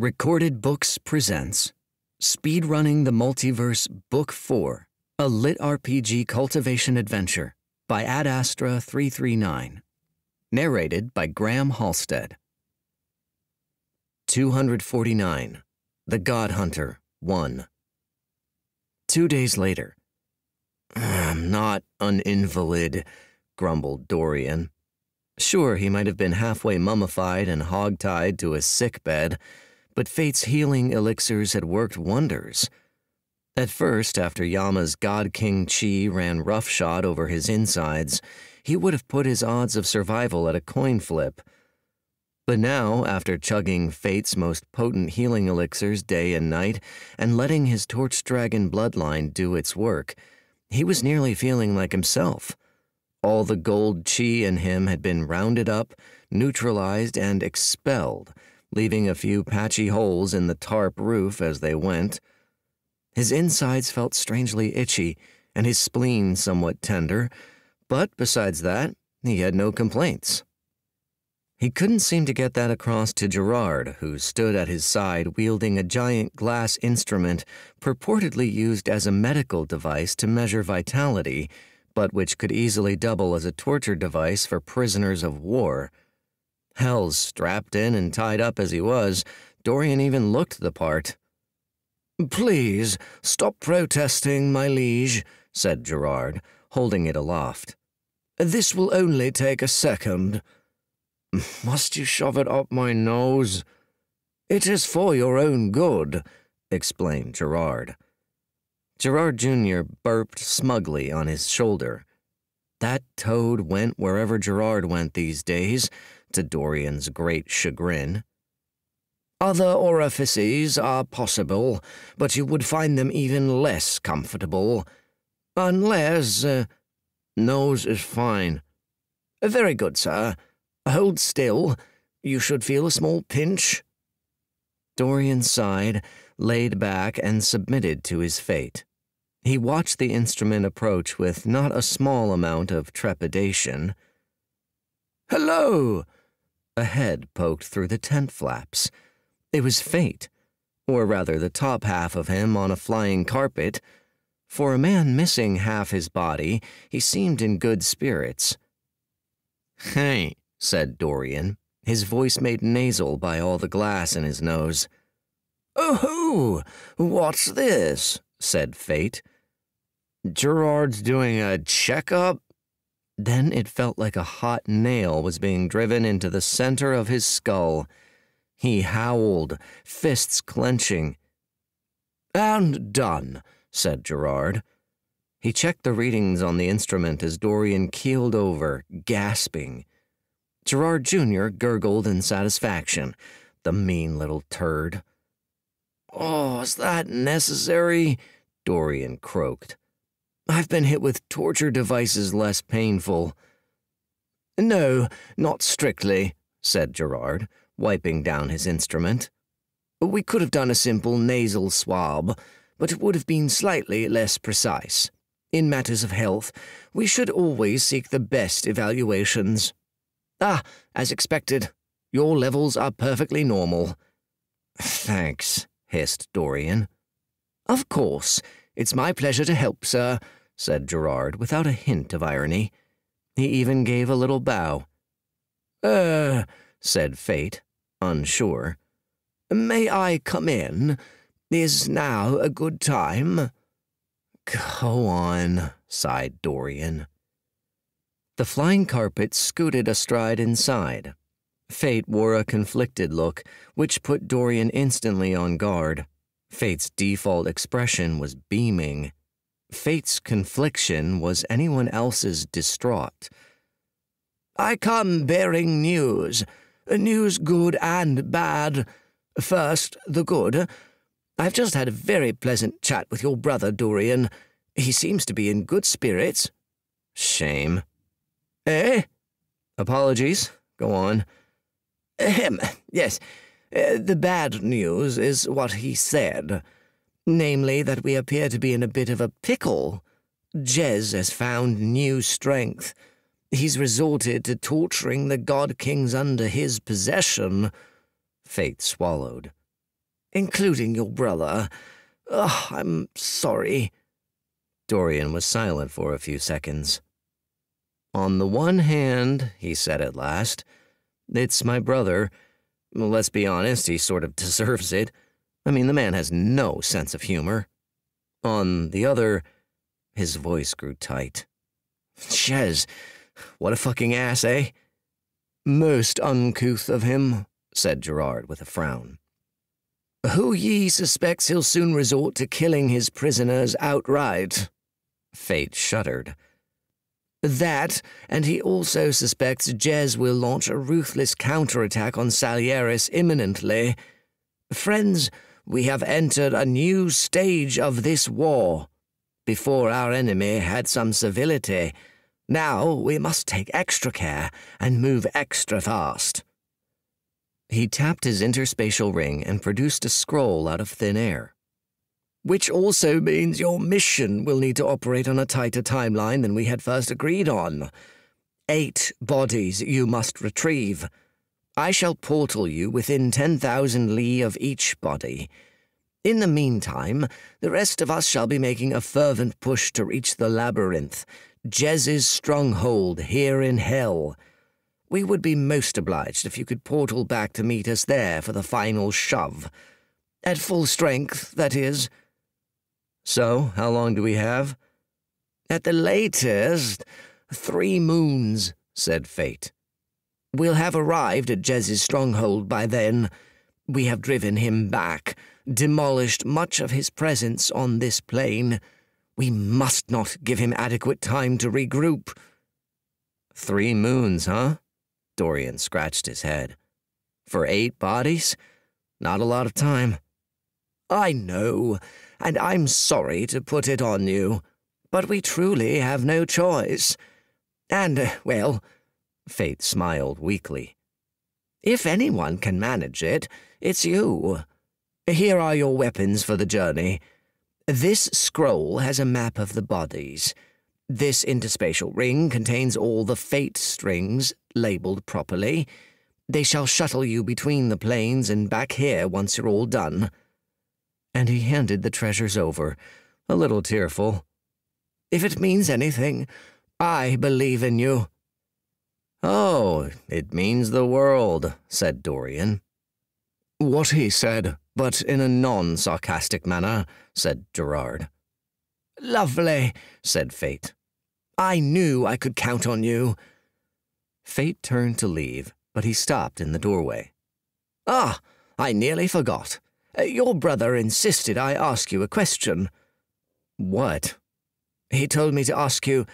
Recorded Books presents Speedrunning the Multiverse Book 4, a LitRPG cultivation adventure by Ad Astra 339. Narrated by Graham Halstead. 249. The God Hunter 1. Two days later. I'm not an invalid, grumbled Dorian. Sure, he might have been halfway mummified and hog-tied to a sick bed but Fate's healing elixirs had worked wonders. At first, after Yama's God King Chi ran roughshod over his insides, he would have put his odds of survival at a coin flip. But now, after chugging Fate's most potent healing elixirs day and night and letting his Torch Dragon bloodline do its work, he was nearly feeling like himself. All the gold chi in him had been rounded up, neutralized, and expelled leaving a few patchy holes in the tarp roof as they went. His insides felt strangely itchy, and his spleen somewhat tender, but besides that, he had no complaints. He couldn't seem to get that across to Gerard, who stood at his side wielding a giant glass instrument purportedly used as a medical device to measure vitality, but which could easily double as a torture device for prisoners of war. Hells, strapped in and tied up as he was, Dorian even looked the part. Please, stop protesting, my liege, said Gerard, holding it aloft. This will only take a second. Must you shove it up my nose? It is for your own good, explained Gerard. Gerard Jr. burped smugly on his shoulder. That toad went wherever Gerard went these days, to Dorian's great chagrin. Other orifices are possible, but you would find them even less comfortable. Unless. Uh, nose is fine. Very good, sir. Hold still. You should feel a small pinch. Dorian sighed, laid back, and submitted to his fate. He watched the instrument approach with not a small amount of trepidation. Hello! A head poked through the tent flaps. It was Fate, or rather the top half of him on a flying carpet. For a man missing half his body, he seemed in good spirits. Hey, said Dorian, his voice made nasal by all the glass in his nose. Oh, what's this? said Fate. Gerard's doing a checkup? Then it felt like a hot nail was being driven into the center of his skull. He howled, fists clenching. And done, said Gerard. He checked the readings on the instrument as Dorian keeled over, gasping. Gerard Jr. gurgled in satisfaction. The mean little turd. Oh, is that necessary? Dorian croaked. I've been hit with torture devices less painful. No, not strictly, said Gerard, wiping down his instrument. We could have done a simple nasal swab, but it would have been slightly less precise. In matters of health, we should always seek the best evaluations. Ah, as expected, your levels are perfectly normal. Thanks, hissed Dorian. Of course. It's my pleasure to help, sir said Gerard without a hint of irony. He even gave a little bow. Er, said Fate, unsure. May I come in? Is now a good time? Go on, sighed Dorian. The flying carpet scooted astride inside. Fate wore a conflicted look, which put Dorian instantly on guard. Fate's default expression was beaming. Fate's confliction was anyone else's distraught. I come bearing news. News good and bad. First, the good. I've just had a very pleasant chat with your brother, Dorian. He seems to be in good spirits. Shame. Eh? Apologies. Go on. Ahem. Yes. Uh, the bad news is what he said namely that we appear to be in a bit of a pickle. Jez has found new strength. He's resorted to torturing the god kings under his possession. Fate swallowed. including your brother. Oh, I'm sorry. Dorian was silent for a few seconds. On the one hand, he said at last, it's my brother. Let's be honest, he sort of deserves it. I mean, the man has no sense of humor. On the other, his voice grew tight. Jez, what a fucking ass, eh? Most uncouth of him, said Gerard with a frown. Hu Yi suspects he'll soon resort to killing his prisoners outright. Fate shuddered. That, and he also suspects Jez will launch a ruthless counterattack on Salieris imminently. Friends, we have entered a new stage of this war. Before our enemy had some civility. Now we must take extra care and move extra fast. He tapped his interspatial ring and produced a scroll out of thin air which also means your mission will need to operate on a tighter timeline than we had first agreed on. Eight bodies you must retrieve. I shall portal you within 10,000 li of each body. In the meantime, the rest of us shall be making a fervent push to reach the labyrinth, Jez's stronghold here in hell. We would be most obliged if you could portal back to meet us there for the final shove. At full strength, that is. So, how long do we have? At the latest, three moons, said Fate. We'll have arrived at Jez's stronghold by then. We have driven him back, demolished much of his presence on this plane. We must not give him adequate time to regroup. Three moons, huh? Dorian scratched his head. For eight bodies? Not a lot of time. I know and I'm sorry to put it on you, but we truly have no choice. And, uh, well, Fate smiled weakly. If anyone can manage it, it's you. Here are your weapons for the journey. This scroll has a map of the bodies. This interspatial ring contains all the fate strings, labeled properly. They shall shuttle you between the planes and back here once you're all done and he handed the treasures over, a little tearful. If it means anything, I believe in you. Oh, it means the world, said Dorian. What he said, but in a non sarcastic manner, said Gerard. Lovely, said Fate. I knew I could count on you. Fate turned to leave, but he stopped in the doorway. Ah, I nearly forgot. Your brother insisted I ask you a question. What? He told me to ask you,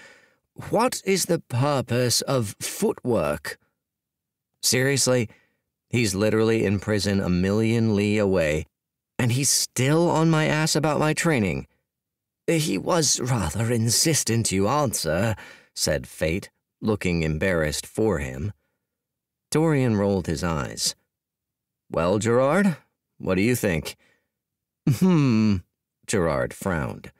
what is the purpose of footwork? Seriously? He's literally in prison a million li away, and he's still on my ass about my training. He was rather insistent you answer, said Fate, looking embarrassed for him. Dorian rolled his eyes. Well, Gerard, what do you think? Hmm, Gerard frowned.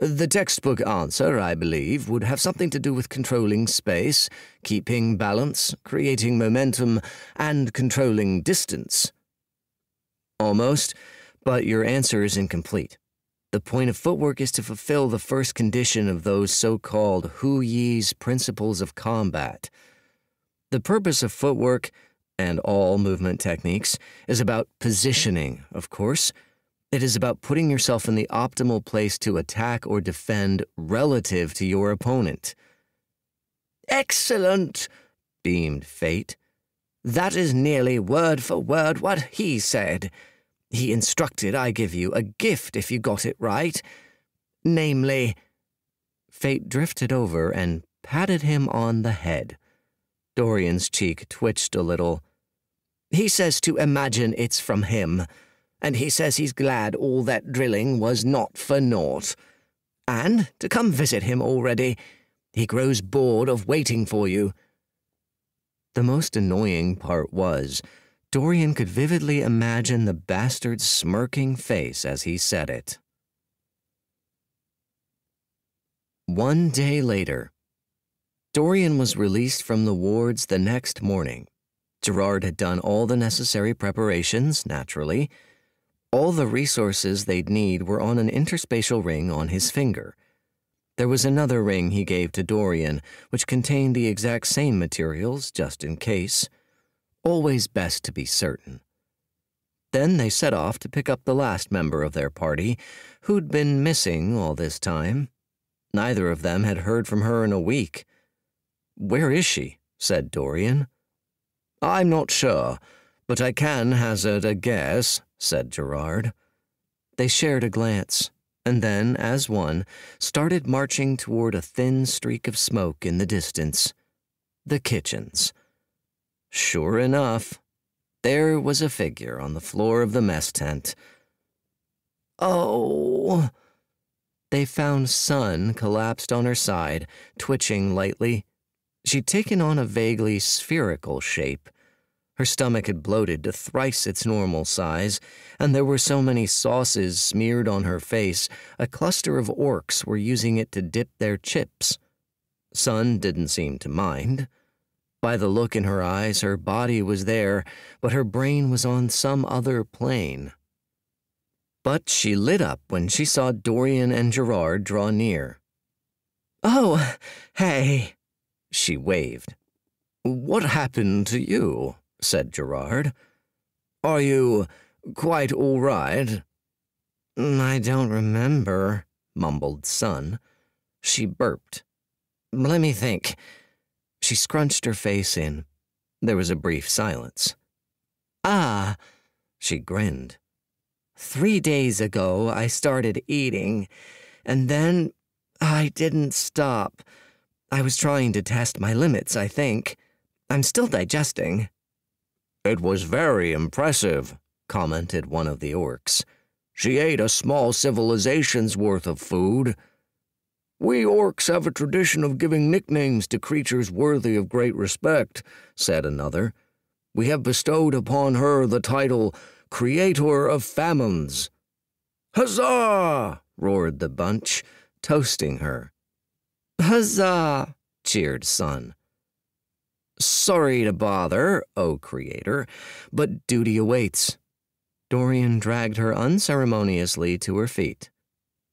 The textbook answer, I believe, would have something to do with controlling space, keeping balance, creating momentum, and controlling distance. Almost, but your answer is incomplete. The point of footwork is to fulfill the first condition of those so called Hu Yi's principles of combat. The purpose of footwork and all movement techniques, is about positioning, of course. It is about putting yourself in the optimal place to attack or defend relative to your opponent. Excellent, beamed Fate. That is nearly word for word what he said. He instructed I give you a gift if you got it right. Namely, Fate drifted over and patted him on the head. Dorian's cheek twitched a little. He says to imagine it's from him, and he says he's glad all that drilling was not for naught. And to come visit him already. He grows bored of waiting for you. The most annoying part was, Dorian could vividly imagine the bastard's smirking face as he said it. One day later, Dorian was released from the wards the next morning. Gerard had done all the necessary preparations, naturally. All the resources they'd need were on an interspatial ring on his finger. There was another ring he gave to Dorian, which contained the exact same materials, just in case. Always best to be certain. Then they set off to pick up the last member of their party, who'd been missing all this time. Neither of them had heard from her in a week. Where is she? said Dorian. I'm not sure, but I can hazard a guess, said Gerard. They shared a glance and then, as one, started marching toward a thin streak of smoke in the distance. The kitchens. Sure enough, there was a figure on the floor of the mess tent. Oh! They found Sun collapsed on her side, twitching lightly. She'd taken on a vaguely spherical shape. Her stomach had bloated to thrice its normal size, and there were so many sauces smeared on her face, a cluster of orcs were using it to dip their chips. Sun didn't seem to mind. By the look in her eyes, her body was there, but her brain was on some other plane. But she lit up when she saw Dorian and Gerard draw near. Oh, hey, she waved. What happened to you? Said Gerard. Are you quite all right? I don't remember, mumbled Sun. She burped. Let me think. She scrunched her face in. There was a brief silence. Ah, she grinned. Three days ago, I started eating, and then I didn't stop. I was trying to test my limits, I think. I'm still digesting. It was very impressive, commented one of the orcs. She ate a small civilization's worth of food. We orcs have a tradition of giving nicknames to creatures worthy of great respect, said another. We have bestowed upon her the title Creator of Famines. Huzzah! roared the bunch, toasting her. Huzzah! cheered Sun. Sorry to bother, O Creator, but duty awaits. Dorian dragged her unceremoniously to her feet.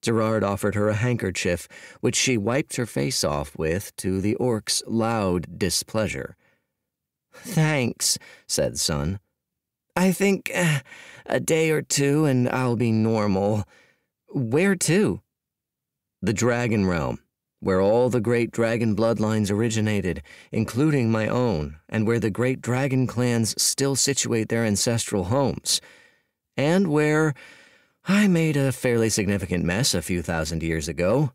Gerard offered her a handkerchief, which she wiped her face off with to the orc's loud displeasure. Thanks, said Sun. I think uh, a day or two and I'll be normal. Where to? The Dragon Realm, where all the great dragon bloodlines originated, including my own, and where the great dragon clans still situate their ancestral homes, and where I made a fairly significant mess a few thousand years ago.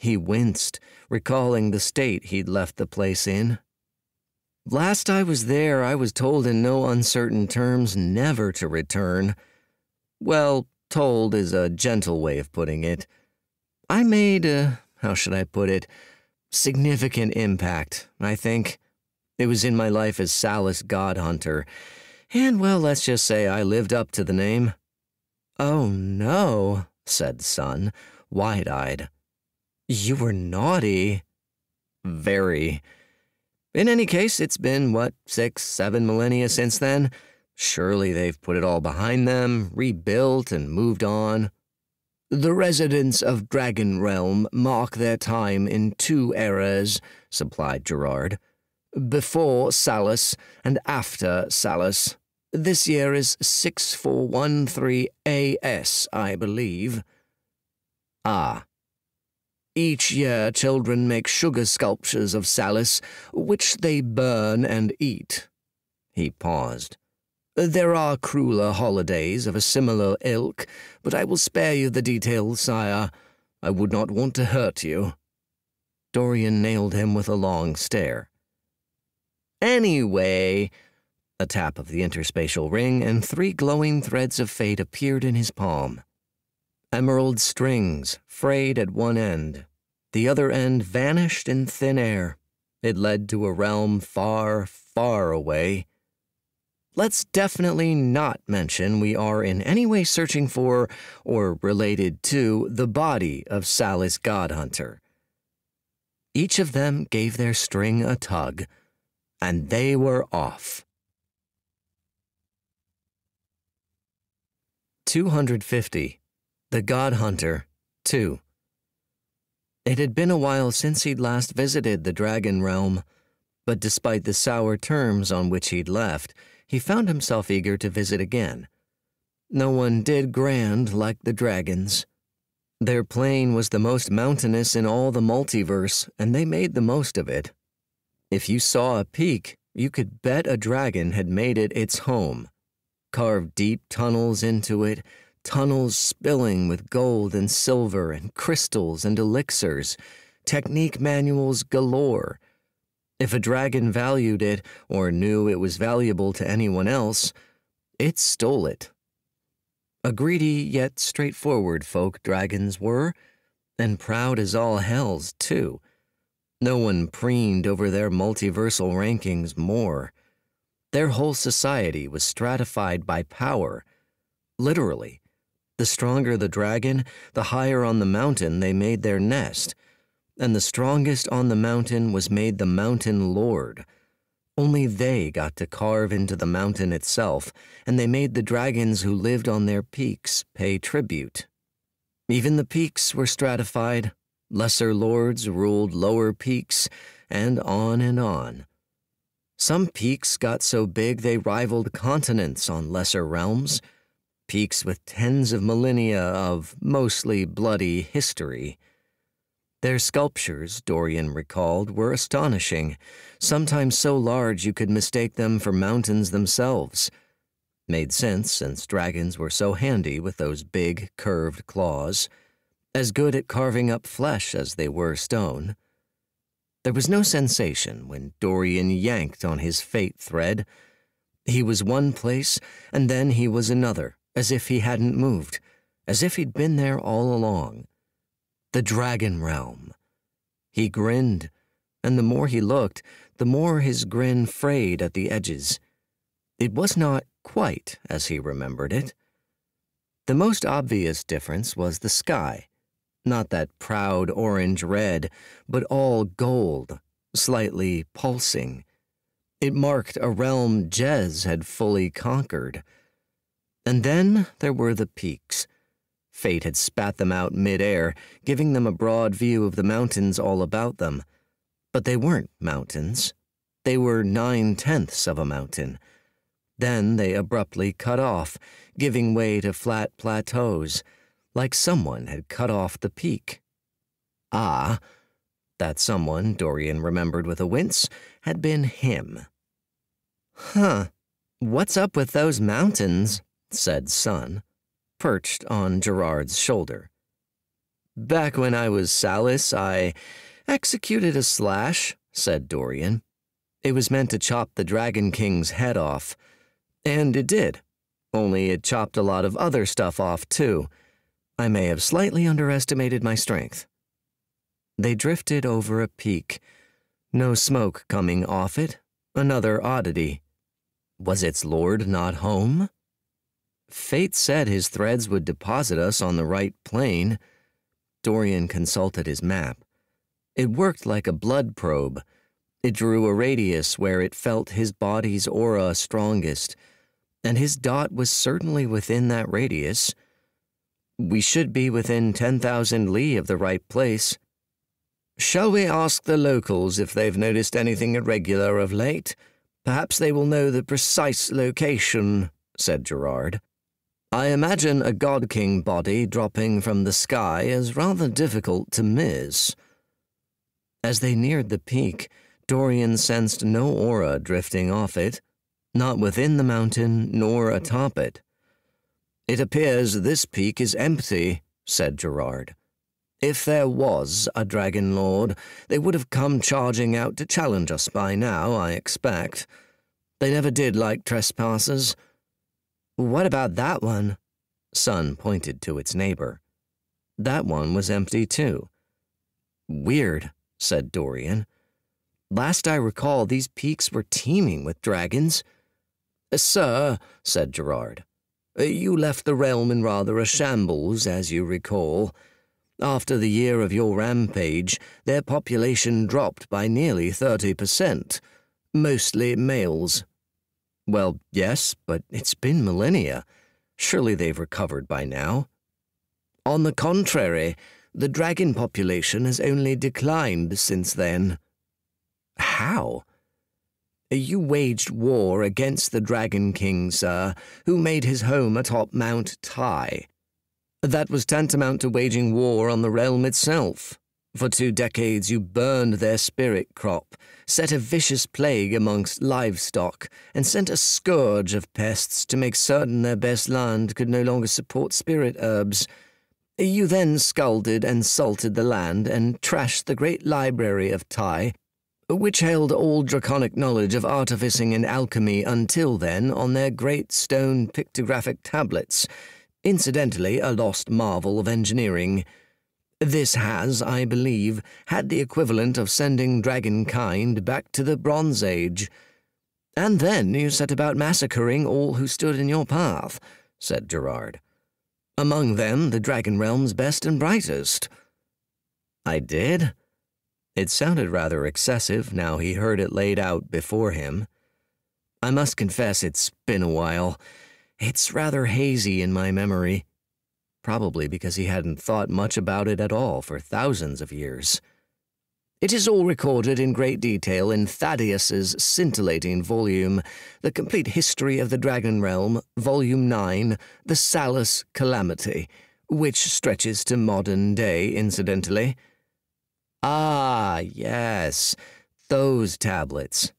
He winced, recalling the state he'd left the place in. Last I was there, I was told in no uncertain terms never to return. Well, told is a gentle way of putting it. I made, uh, how should I put it, significant impact, I think. It was in my life as Salus God Hunter, and well, let's just say I lived up to the name. Oh no, said Sun, wide eyed. You were naughty. Very. In any case, it's been, what, six, seven millennia since then? Surely they've put it all behind them, rebuilt, and moved on. The residents of Dragon Realm mark their time in two eras, supplied Gerard. Before Salus and after Salus. This year is 6413 AS, I believe. Ah. Each year, children make sugar sculptures of Salus, which they burn and eat. He paused. There are crueler holidays of a similar ilk, but I will spare you the details, sire. I would not want to hurt you. Dorian nailed him with a long stare. Anyway, a tap of the interspatial ring, and three glowing threads of fate appeared in his palm. Emerald strings, frayed at one end. The other end vanished in thin air. It led to a realm far, far away Let's definitely not mention we are in any way searching for or related to the body of Salus Godhunter. Each of them gave their string a tug, and they were off. 250. The God Hunter, 2. It had been a while since he'd last visited the Dragon Realm, but despite the sour terms on which he'd left, he found himself eager to visit again. No one did grand like the dragons. Their plane was the most mountainous in all the multiverse, and they made the most of it. If you saw a peak, you could bet a dragon had made it its home. Carved deep tunnels into it, tunnels spilling with gold and silver and crystals and elixirs, technique manuals galore. If a dragon valued it or knew it was valuable to anyone else, it stole it. A greedy yet straightforward folk dragons were, and proud as all hells, too. No one preened over their multiversal rankings more. Their whole society was stratified by power, literally the stronger the dragon, the higher on the mountain they made their nest, and the strongest on the mountain was made the mountain lord. Only they got to carve into the mountain itself, and they made the dragons who lived on their peaks pay tribute. Even the peaks were stratified. Lesser lords ruled lower peaks, and on and on. Some peaks got so big they rivaled continents on lesser realms peaks with tens of millennia of mostly bloody history. Their sculptures, Dorian recalled, were astonishing, sometimes so large you could mistake them for mountains themselves. Made sense since dragons were so handy with those big, curved claws, as good at carving up flesh as they were stone. There was no sensation when Dorian yanked on his fate thread. He was one place, and then he was another, as if he hadn't moved, as if he'd been there all along. The dragon realm. He grinned, and the more he looked, the more his grin frayed at the edges. It was not quite as he remembered it. The most obvious difference was the sky. Not that proud orange red, but all gold, slightly pulsing. It marked a realm Jez had fully conquered. And then there were the peaks. Fate had spat them out midair, giving them a broad view of the mountains all about them. But they weren't mountains. They were nine tenths of a mountain. Then they abruptly cut off, giving way to flat plateaus, like someone had cut off the peak. Ah, that someone, Dorian remembered with a wince, had been him. Huh, what's up with those mountains? said Sun, perched on Gerard's shoulder. Back when I was Salus, I executed a slash, said Dorian. It was meant to chop the Dragon King's head off. And it did. Only it chopped a lot of other stuff off, too. I may have slightly underestimated my strength. They drifted over a peak. No smoke coming off it. Another oddity. Was its lord not home? Fate said his threads would deposit us on the right plane. Dorian consulted his map. It worked like a blood probe. It drew a radius where it felt his body's aura strongest, and his dot was certainly within that radius. We should be within 10,000 li of the right place. Shall we ask the locals if they've noticed anything irregular of late? Perhaps they will know the precise location, said Gerard. I imagine a God King body dropping from the sky is rather difficult to miss. As they neared the peak, Dorian sensed no aura drifting off it, not within the mountain nor atop it. It appears this peak is empty, said Gerard. If there was a Dragon Lord, they would have come charging out to challenge us by now, I expect. They never did like trespassers. What about that one? Sun pointed to its neighbor. That one was empty too. Weird, said Dorian. Last I recall, these peaks were teeming with dragons. Sir, said Gerard, you left the realm in rather a shambles, as you recall. After the year of your rampage, their population dropped by nearly 30%, mostly males. Well, yes, but it's been millennia. Surely they've recovered by now. On the contrary, the dragon population has only declined since then. How? You waged war against the Dragon King, sir, who made his home atop Mount Tai. That was tantamount to waging war on the realm itself. For two decades you burned their spirit crop, set a vicious plague amongst livestock, and sent a scourge of pests to make certain their best land could no longer support spirit herbs. You then scalded and salted the land and trashed the great library of Tai, which held all draconic knowledge of artificing and alchemy until then on their great stone pictographic tablets, incidentally a lost marvel of engineering. This has, I believe, had the equivalent of sending dragonkind back to the Bronze Age. And then you set about massacring all who stood in your path, said Gerard. Among them the dragon realm's best and brightest. I did? It sounded rather excessive now he heard it laid out before him. I must confess it's been a while. It's rather hazy in my memory probably because he hadn't thought much about it at all for thousands of years. It is all recorded in great detail in Thaddeus's scintillating volume, The Complete History of the Dragon Realm, Volume 9, The Salus Calamity, which stretches to modern day, incidentally. Ah, yes, those tablets.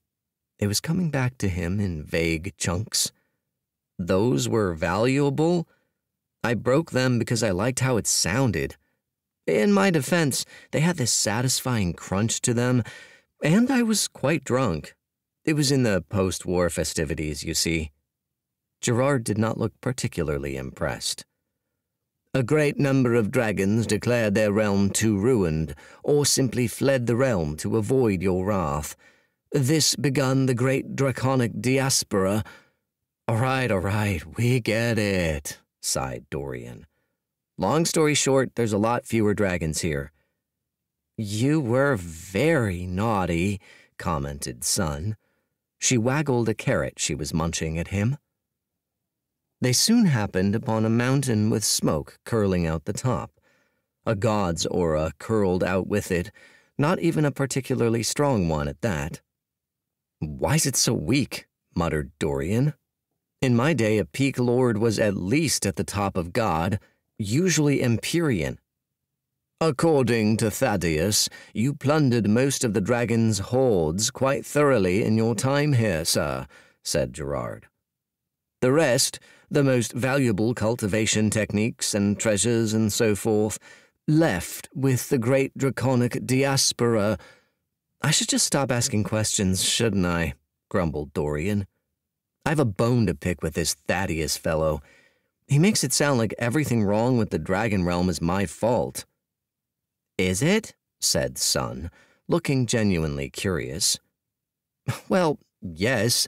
It was coming back to him in vague chunks. Those were valuable? I broke them because I liked how it sounded. In my defense, they had this satisfying crunch to them, and I was quite drunk. It was in the post war festivities, you see. Gerard did not look particularly impressed. A great number of dragons declared their realm too ruined, or simply fled the realm to avoid your wrath. This begun the great draconic diaspora. All right, all right, we get it sighed Dorian. Long story short, there's a lot fewer dragons here. You were very naughty, commented Sun. She waggled a carrot she was munching at him. They soon happened upon a mountain with smoke curling out the top. A god's aura curled out with it, not even a particularly strong one at that. Why's it so weak? muttered Dorian. In my day, a peak lord was at least at the top of God, usually Empyrean. According to Thaddeus, you plundered most of the dragon's hoards quite thoroughly in your time here, sir, said Gerard. The rest, the most valuable cultivation techniques and treasures and so forth, left with the great draconic diaspora. I should just stop asking questions, shouldn't I? grumbled Dorian. I've a bone to pick with this Thaddeus fellow. He makes it sound like everything wrong with the Dragon Realm is my fault. Is it? said Sun, looking genuinely curious. Well, yes,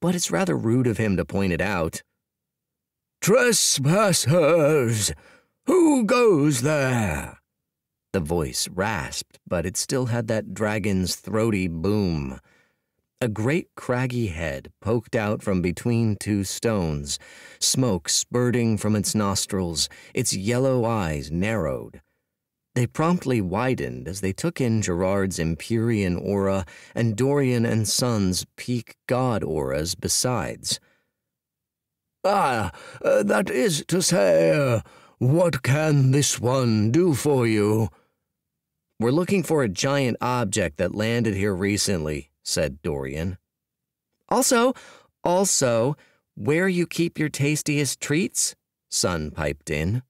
but it's rather rude of him to point it out. Trespassers! Who goes there? The voice rasped, but it still had that dragon's throaty boom. A great craggy head poked out from between two stones, smoke spurting from its nostrils, its yellow eyes narrowed. They promptly widened as they took in Gerard's Empyrean aura and Dorian and Sun's peak god auras besides. Ah, uh, that is to say, uh, what can this one do for you? We're looking for a giant object that landed here recently, said Dorian. Also, also, where you keep your tastiest treats? Sun piped in.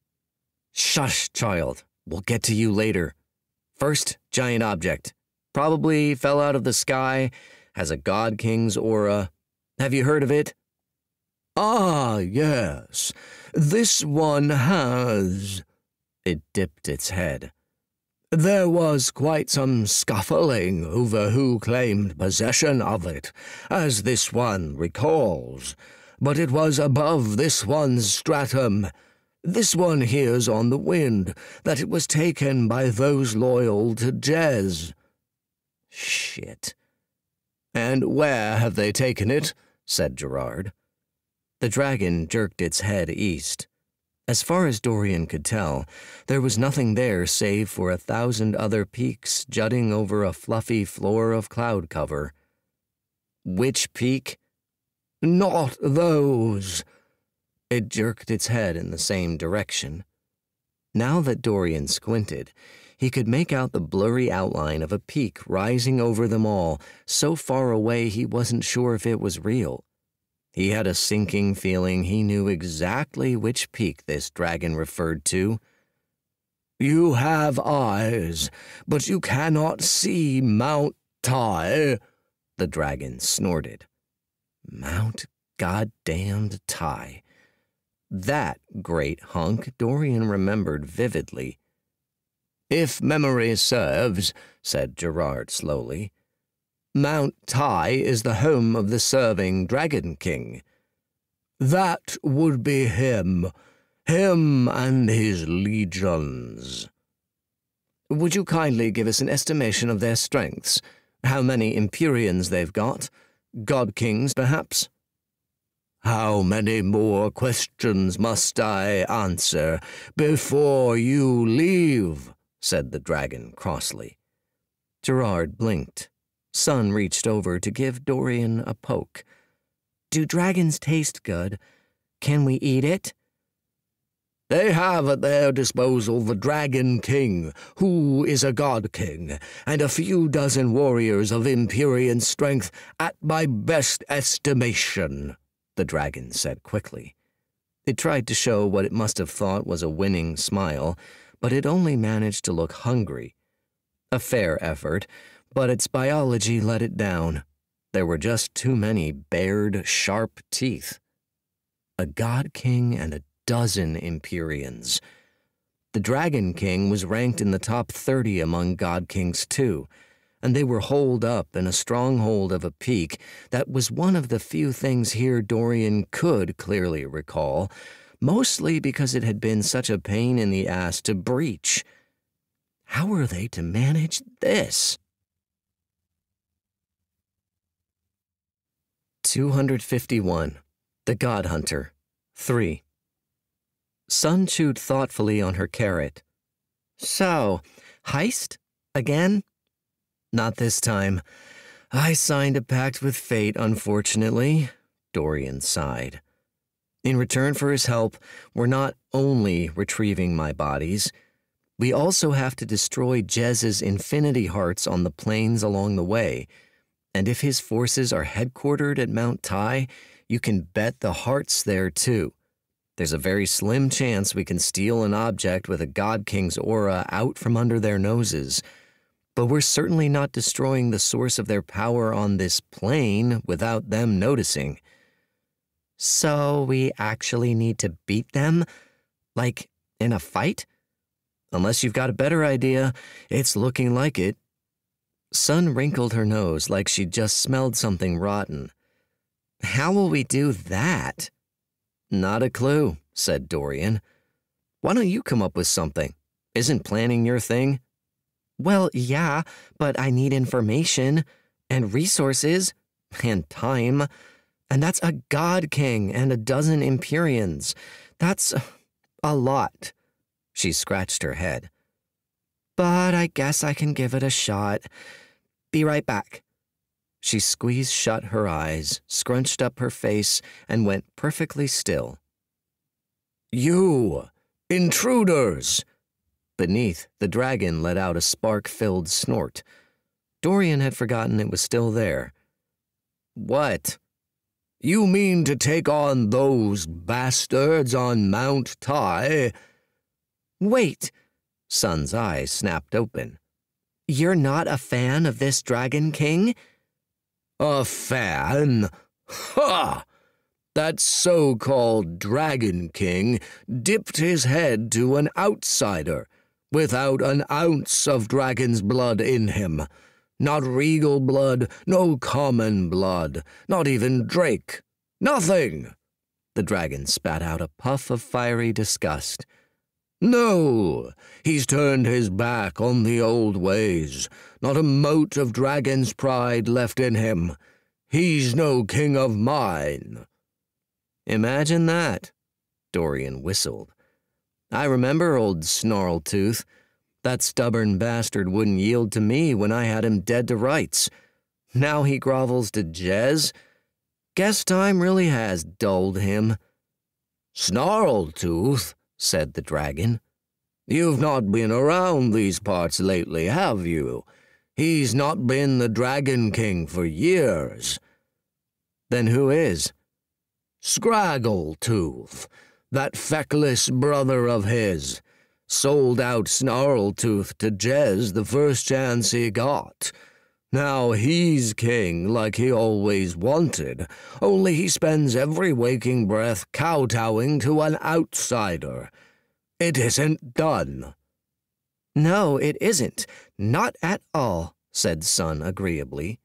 Shush, child. We'll get to you later. First, giant object. Probably fell out of the sky, has a god king's aura. Have you heard of it? Ah, yes. This one has. It dipped its head. There was quite some scuffling over who claimed possession of it, as this one recalls, but it was above this one's stratum. This one hears on the wind that it was taken by those loyal to Jez. Shit. And where have they taken it? said Gerard. The dragon jerked its head east. As far as Dorian could tell, there was nothing there save for a thousand other peaks jutting over a fluffy floor of cloud cover. Which peak? Not those. It jerked its head in the same direction. Now that Dorian squinted, he could make out the blurry outline of a peak rising over them all, so far away he wasn't sure if it was real. He had a sinking feeling he knew exactly which peak this dragon referred to. You have eyes, but you cannot see Mount Tai, the dragon snorted. Mount goddamned Tai. That great hunk Dorian remembered vividly. If memory serves, said Gerard slowly, Mount Tai is the home of the serving Dragon King. That would be him, him and his legions. Would you kindly give us an estimation of their strengths? How many Empyreans they've got? God Kings, perhaps? How many more questions must I answer before you leave? said the dragon crossly. Gerard blinked. Sun reached over to give Dorian a poke. Do dragons taste good? Can we eat it? They have at their disposal the Dragon King, who is a god king, and a few dozen warriors of Empyrean strength at my best estimation, the dragon said quickly. It tried to show what it must have thought was a winning smile, but it only managed to look hungry. A fair effort, but its biology let it down. There were just too many bared, sharp teeth. A god king and a dozen Empyreans. The Dragon King was ranked in the top 30 among god kings, too, and they were holed up in a stronghold of a peak that was one of the few things here Dorian could clearly recall, mostly because it had been such a pain in the ass to breach. How were they to manage this? 251. The God Hunter. 3. Sun chewed thoughtfully on her carrot. So, heist? Again? Not this time. I signed a pact with fate, unfortunately, Dorian sighed. In return for his help, we're not only retrieving my bodies, we also have to destroy Jez's infinity hearts on the planes along the way and if his forces are headquartered at Mount Tai, you can bet the heart's there too. There's a very slim chance we can steal an object with a God King's aura out from under their noses. But we're certainly not destroying the source of their power on this plane without them noticing. So we actually need to beat them? Like in a fight? Unless you've got a better idea, it's looking like it. Sun wrinkled her nose like she'd just smelled something rotten. How will we do that? Not a clue, said Dorian. Why don't you come up with something? Isn't planning your thing? Well, yeah, but I need information, and resources, and time, and that's a God King and a dozen Empyreans. That's a lot. She scratched her head. But I guess I can give it a shot. Be right back. She squeezed shut her eyes, scrunched up her face, and went perfectly still. You! Intruders! Beneath, the dragon let out a spark filled snort. Dorian had forgotten it was still there. What? You mean to take on those bastards on Mount Tai? Wait! Sun's eyes snapped open. You're not a fan of this Dragon King? A fan? Ha! That so called Dragon King dipped his head to an outsider without an ounce of dragon's blood in him. Not regal blood, no common blood, not even Drake. Nothing! The dragon spat out a puff of fiery disgust. No, he's turned his back on the old ways. Not a mote of dragon's pride left in him. He's no king of mine. Imagine that. Dorian whistled. I remember old Snarltooth. That stubborn bastard wouldn't yield to me when I had him dead to rights. Now he grovels to Jez. Guess time really has dulled him. Snarltooth, said the dragon. You've not been around these parts lately, have you? He's not been the Dragon King for years. Then who is? Scraggletooth, that feckless brother of his. Sold out Snarltooth to Jez the first chance he got. Now he's king like he always wanted, only he spends every waking breath kowtowing to an outsider. It isn't done. No, it isn't. Not at all, said Sun agreeably.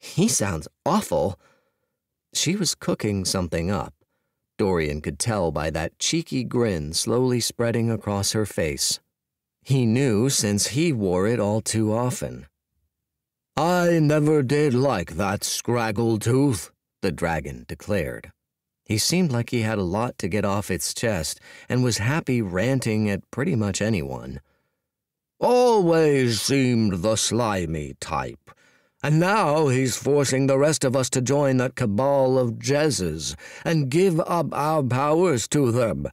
He sounds awful. She was cooking something up. Dorian could tell by that cheeky grin slowly spreading across her face. He knew since he wore it all too often. I never did like that Scraggletooth, the dragon declared. He seemed like he had a lot to get off its chest and was happy ranting at pretty much anyone. Always seemed the slimy type. And now he's forcing the rest of us to join that cabal of Jez's and give up our powers to them.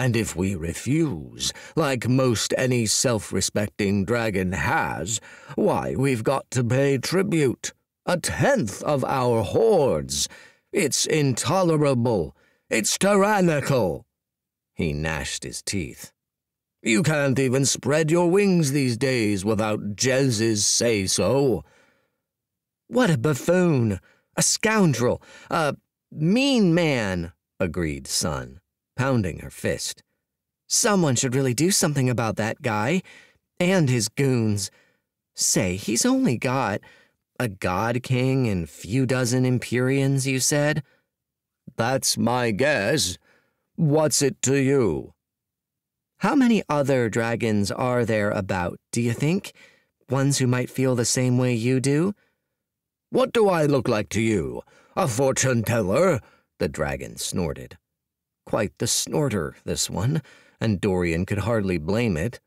And if we refuse, like most any self-respecting dragon has, why, we've got to pay tribute. A tenth of our hoards it's intolerable. It's tyrannical. He gnashed his teeth. You can't even spread your wings these days without Jez's say so. What a buffoon! A scoundrel! A mean man! agreed Sun, pounding her fist. Someone should really do something about that guy. And his goons. Say, he's only got a god king and few dozen Empyreans, you said? That's my guess. What's it to you? How many other dragons are there about, do you think? Ones who might feel the same way you do? What do I look like to you? A fortune teller? The dragon snorted. Quite the snorter, this one, and Dorian could hardly blame it.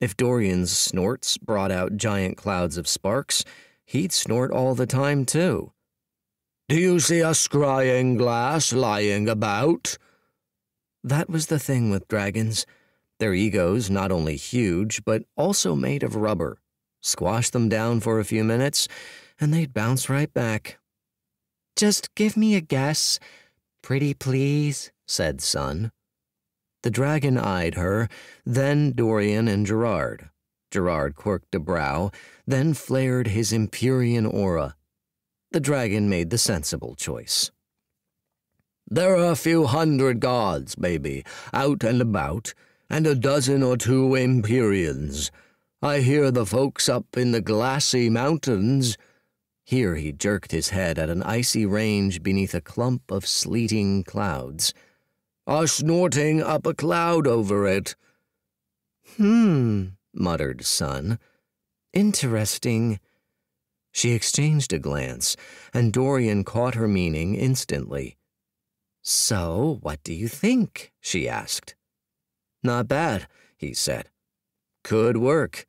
If Dorian's snorts brought out giant clouds of sparks, he'd snort all the time, too. Do you see a scrying glass lying about? That was the thing with dragons. Their egos not only huge, but also made of rubber. Squash them down for a few minutes, and they'd bounce right back. Just give me a guess. Pretty please, said Sun. The dragon eyed her, then Dorian and Gerard. Gerard quirked a brow, then flared his Empyrean aura. The dragon made the sensible choice. There are a few hundred gods, maybe, out and about, and a dozen or two Empyreans. I hear the folks up in the glassy mountains. Here he jerked his head at an icy range beneath a clump of sleeting clouds. Are snorting up a cloud over it. Hmm, muttered Sun. Interesting. She exchanged a glance, and Dorian caught her meaning instantly. So, what do you think? she asked. Not bad, he said. Could work.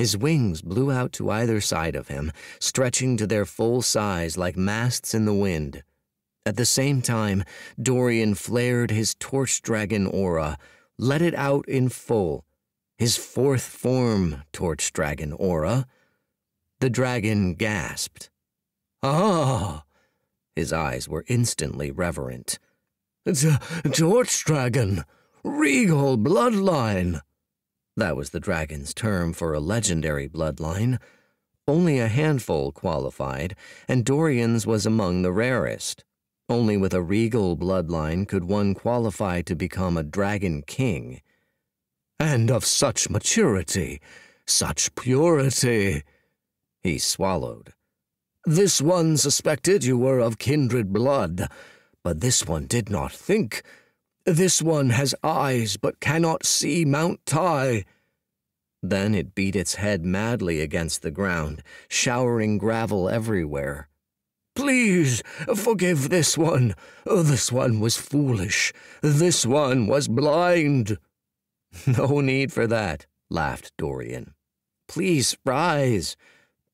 His wings blew out to either side of him, stretching to their full size like masts in the wind. At the same time, Dorian flared his torch dragon aura, let it out in full, his fourth form torch dragon aura. The dragon gasped. Ah! His eyes were instantly reverent. T torch dragon! Regal bloodline! That was the dragon's term for a legendary bloodline. Only a handful qualified, and Dorian's was among the rarest. Only with a regal bloodline could one qualify to become a dragon king and of such maturity, such purity. He swallowed. This one suspected you were of kindred blood, but this one did not think. This one has eyes but cannot see Mount Tai. Then it beat its head madly against the ground, showering gravel everywhere. Please forgive this one. This one was foolish. This one was blind. No need for that, laughed Dorian. Please rise.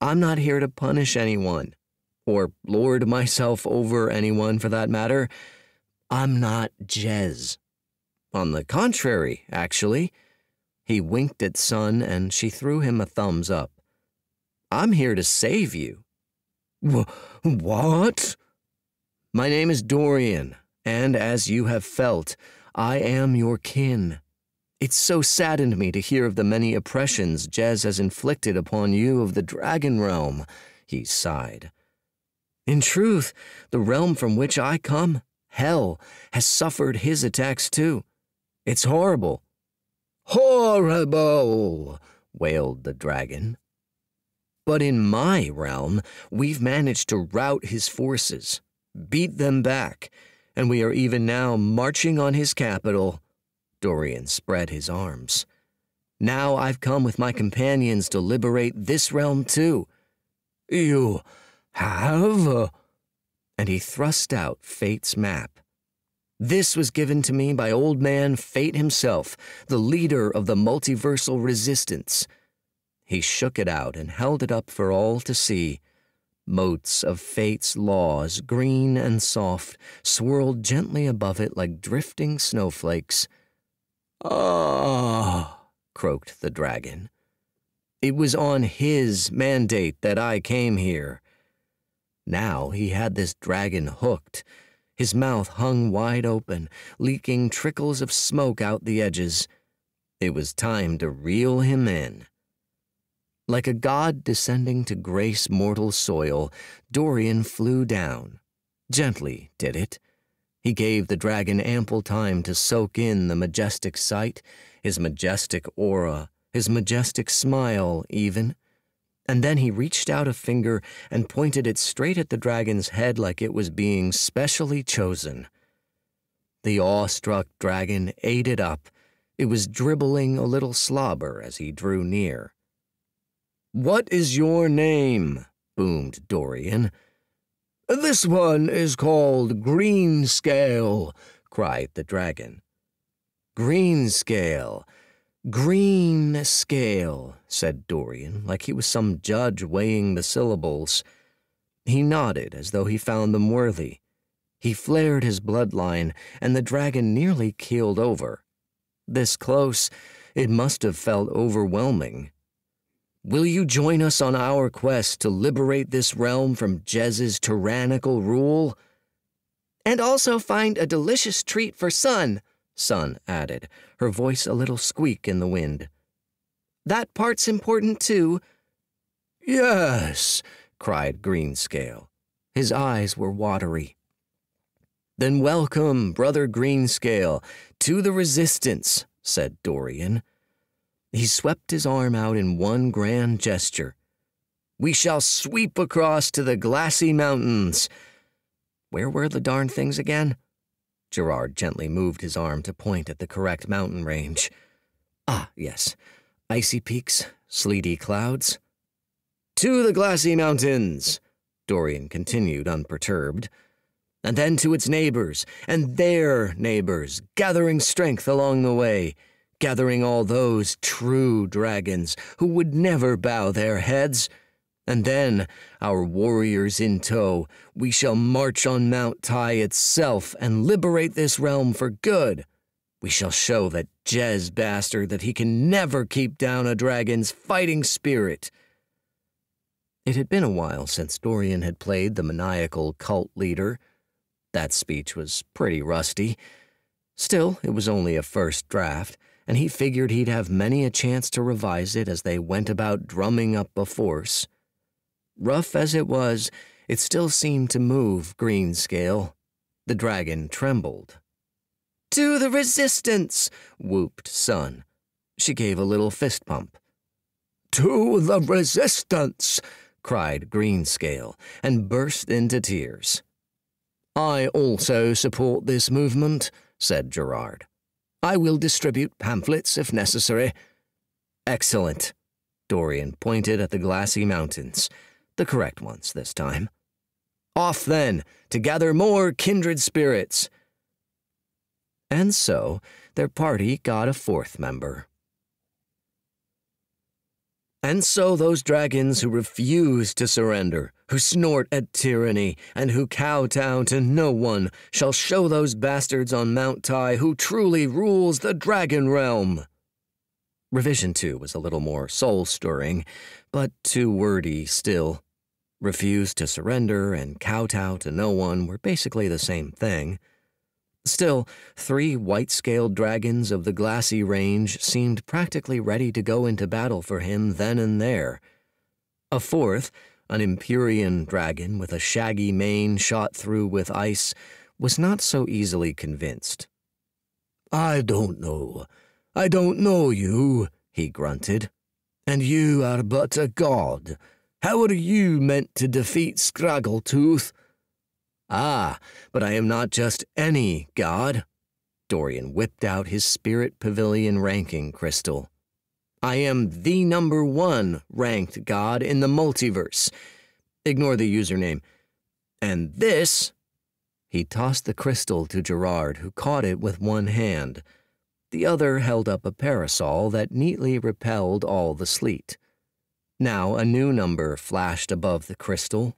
I'm not here to punish anyone, or lord myself over anyone for that matter. I'm not Jez. On the contrary, actually. He winked at Sun and she threw him a thumbs up. I'm here to save you. what? My name is Dorian, and as you have felt, I am your kin. It so saddened me to hear of the many oppressions Jez has inflicted upon you of the dragon realm, he sighed. In truth, the realm from which I come, hell, has suffered his attacks too. It's horrible. Horrible, wailed the dragon. But in my realm, we've managed to rout his forces, beat them back, and we are even now marching on his capital. Dorian spread his arms. Now I've come with my companions to liberate this realm too. You have? And he thrust out Fate's map. This was given to me by Old Man Fate himself, the leader of the multiversal resistance. He shook it out and held it up for all to see. Motes of fate's laws, green and soft, swirled gently above it like drifting snowflakes. Ah, croaked the dragon. It was on his mandate that I came here. Now he had this dragon hooked. His mouth hung wide open, leaking trickles of smoke out the edges. It was time to reel him in. Like a god descending to grace mortal soil, Dorian flew down. Gently did it. He gave the dragon ample time to soak in the majestic sight, his majestic aura, his majestic smile, even. And then he reached out a finger and pointed it straight at the dragon's head like it was being specially chosen. The awestruck dragon ate it up. It was dribbling a little slobber as he drew near. What is your name? boomed Dorian. This one is called Greenscale, cried the dragon. Greenscale, green scale, said Dorian, like he was some judge weighing the syllables. He nodded as though he found them worthy. He flared his bloodline, and the dragon nearly keeled over. This close, it must have felt overwhelming. Will you join us on our quest to liberate this realm from Jez's tyrannical rule? And also find a delicious treat for Sun, Sun added, her voice a little squeak in the wind. That part's important too. Yes, cried Greenscale. His eyes were watery. Then welcome, Brother Greenscale, to the Resistance, said Dorian. He swept his arm out in one grand gesture. We shall sweep across to the glassy mountains. Where were the darn things again? Gerard gently moved his arm to point at the correct mountain range. Ah, yes. Icy peaks, sleety clouds. To the glassy mountains, Dorian continued unperturbed. And then to its neighbors, and their neighbors, gathering strength along the way gathering all those true dragons who would never bow their heads. And then, our warriors in tow, we shall march on Mount Tai itself and liberate this realm for good. We shall show that Jez bastard that he can never keep down a dragon's fighting spirit. It had been a while since Dorian had played the maniacal cult leader. That speech was pretty rusty. Still, it was only a first draft and he figured he'd have many a chance to revise it as they went about drumming up a force. Rough as it was, it still seemed to move Greenscale. The dragon trembled. To the resistance! whooped Sun. She gave a little fist pump. To the resistance! cried Greenscale, and burst into tears. I also support this movement, said Gerard. I will distribute pamphlets if necessary. Excellent. Dorian pointed at the glassy mountains, the correct ones this time. Off then, to gather more kindred spirits. And so their party got a fourth member. And so those dragons who refuse to surrender, who snort at tyranny, and who kowtow to no one, shall show those bastards on Mount Tai who truly rules the dragon realm. Revision 2 was a little more soul stirring, but too wordy still. Refuse to surrender and kowtow to no one were basically the same thing. Still, three white scaled dragons of the glassy range seemed practically ready to go into battle for him then and there. A fourth, an Empyrean dragon with a shaggy mane shot through with ice, was not so easily convinced. I don't know. I don't know you, he grunted. And you are but a god. How are you meant to defeat Scraggletooth? Ah, but I am not just any god. Dorian whipped out his Spirit Pavilion ranking crystal. I am the number one ranked god in the multiverse. Ignore the username. And this. He tossed the crystal to Gerard, who caught it with one hand. The other held up a parasol that neatly repelled all the sleet. Now a new number flashed above the crystal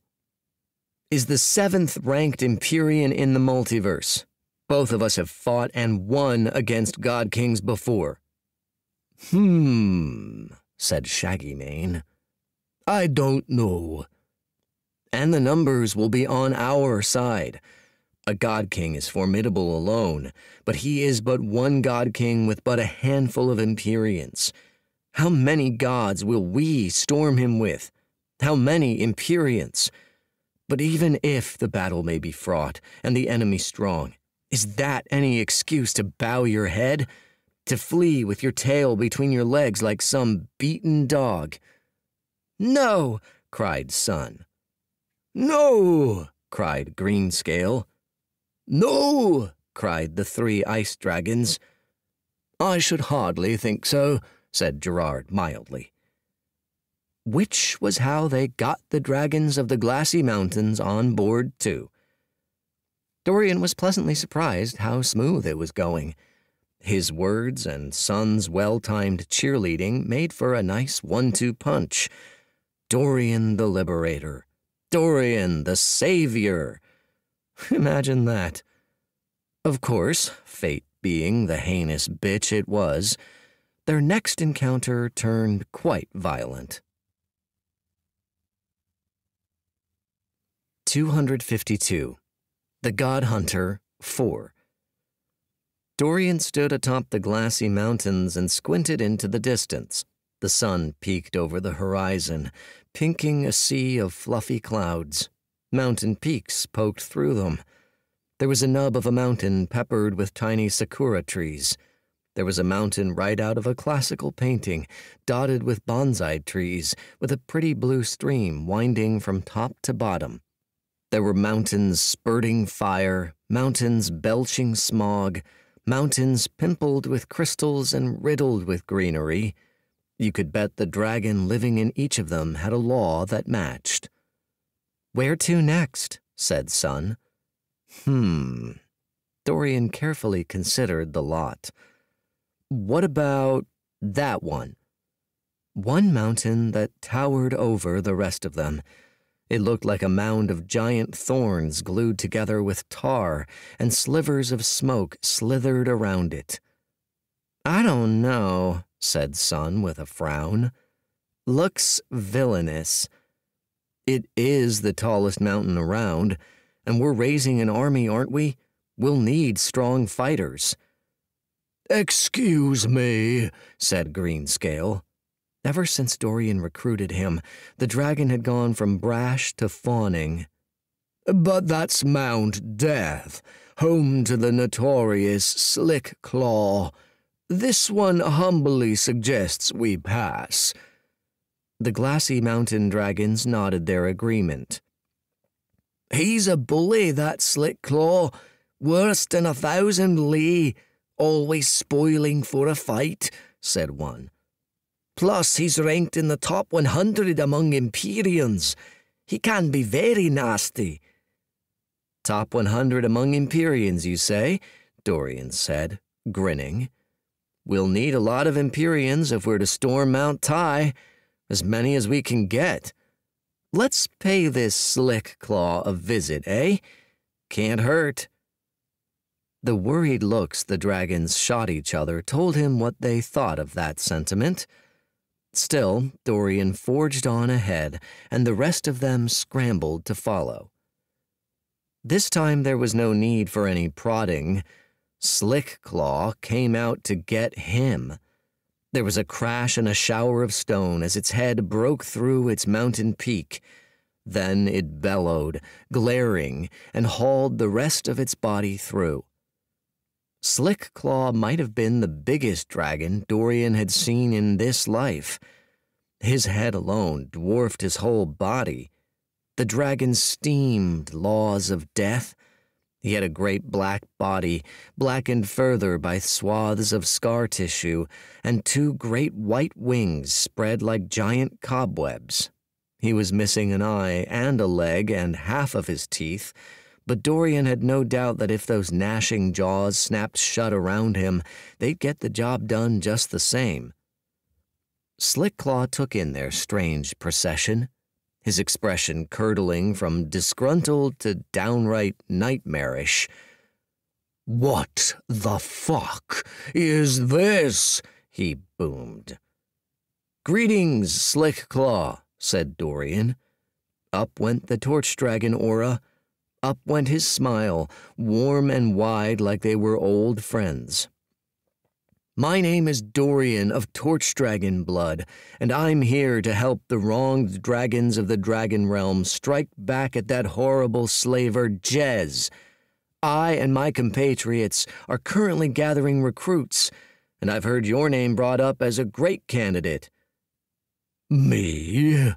is the seventh ranked Empyrean in the multiverse. Both of us have fought and won against God Kings before. Hmm, said Shaggy Mane. I don't know. And the numbers will be on our side. A God King is formidable alone, but he is but one God King with but a handful of Empyreans. How many gods will we storm him with? How many Empyreans? But even if the battle may be fraught and the enemy strong, is that any excuse to bow your head? To flee with your tail between your legs like some beaten dog? No, cried Sun. No, cried Greenscale. No, cried the three ice dragons. I should hardly think so, said Gerard mildly which was how they got the dragons of the glassy mountains on board, too. Dorian was pleasantly surprised how smooth it was going. His words and Sun's well timed cheerleading made for a nice one two punch. Dorian the Liberator. Dorian the Savior. Imagine that. Of course, fate being the heinous bitch it was, their next encounter turned quite violent. 252. The God Hunter 4. Dorian stood atop the glassy mountains and squinted into the distance. The sun peeked over the horizon, pinking a sea of fluffy clouds. Mountain peaks poked through them. There was a nub of a mountain peppered with tiny sakura trees. There was a mountain right out of a classical painting, dotted with bonsai trees, with a pretty blue stream winding from top to bottom. There were mountains spurting fire, mountains belching smog, mountains pimpled with crystals and riddled with greenery. You could bet the dragon living in each of them had a law that matched. Where to next? said Sun. Hmm. Dorian carefully considered the lot. What about that one? One mountain that towered over the rest of them it looked like a mound of giant thorns glued together with tar, and slivers of smoke slithered around it. I don't know, said Sun with a frown. Looks villainous. It is the tallest mountain around, and we're raising an army, aren't we? We'll need strong fighters. Excuse me, said Greenscale. Ever since Dorian recruited him, the dragon had gone from brash to fawning. But that's Mount Death, home to the notorious Slick Claw. This one humbly suggests we pass. The glassy mountain dragons nodded their agreement. He's a bully, that Slick Claw. Worse than a thousand Li, always spoiling for a fight, said one. Plus, he's ranked in the top 100 among Empyreans. He can be very nasty. Top 100 among Empyreans, you say? Dorian said, grinning. We'll need a lot of Empyreans if we're to storm Mount Tai, as many as we can get. Let's pay this Slick Claw a visit, eh? Can't hurt. The worried looks the dragons shot each other told him what they thought of that sentiment. Still, Dorian forged on ahead, and the rest of them scrambled to follow. This time there was no need for any prodding. Slick Claw came out to get him. There was a crash and a shower of stone as its head broke through its mountain peak. Then it bellowed, glaring, and hauled the rest of its body through. Slick Claw might have been the biggest dragon Dorian had seen in this life. His head alone dwarfed his whole body. The dragon steamed laws of death. He had a great black body, blackened further by swaths of scar tissue, and two great white wings spread like giant cobwebs. He was missing an eye and a leg and half of his teeth, but Dorian had no doubt that if those gnashing jaws snapped shut around him, they'd get the job done just the same. Slickclaw took in their strange procession, his expression curdling from disgruntled to downright nightmarish. What the fuck is this? he boomed. Greetings, Slickclaw, said Dorian. Up went the torch dragon aura, up went his smile, warm and wide like they were old friends. My name is Dorian of Torch Dragon Blood, and I'm here to help the wronged dragons of the Dragon Realm strike back at that horrible slaver, Jez. I and my compatriots are currently gathering recruits, and I've heard your name brought up as a great candidate. Me?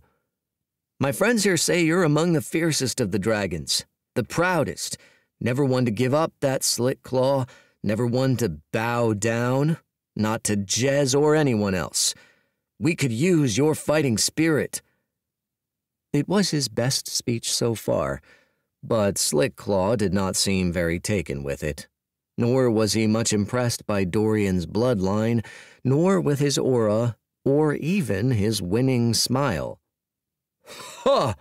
My friends here say you're among the fiercest of the dragons the proudest, never one to give up that slick claw, never one to bow down, not to Jez or anyone else. We could use your fighting spirit. It was his best speech so far, but Slick Claw did not seem very taken with it. Nor was he much impressed by Dorian's bloodline, nor with his aura, or even his winning smile. Ha!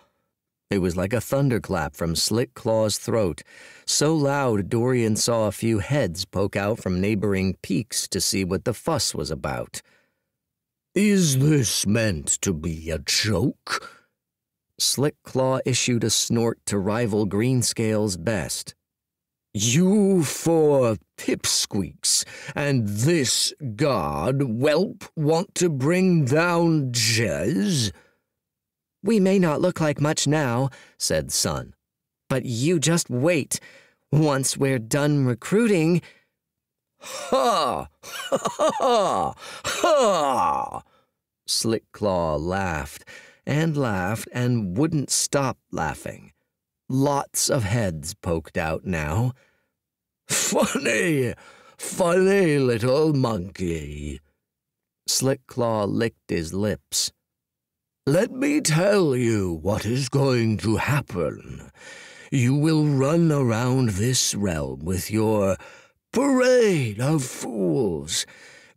It was like a thunderclap from Slick Claw's throat, so loud Dorian saw a few heads poke out from neighboring peaks to see what the fuss was about. Is this meant to be a joke? Slick Claw issued a snort to rival Greenscale's best. You four pipsqueaks and this guard whelp want to bring down Jez? We may not look like much now, said Sun. But you just wait. Once we're done recruiting. Ha! Ha! Ha! Ha! Slickclaw laughed and laughed and wouldn't stop laughing. Lots of heads poked out now. Funny, funny little monkey. Slickclaw licked his lips. Let me tell you what is going to happen. You will run around this realm with your parade of fools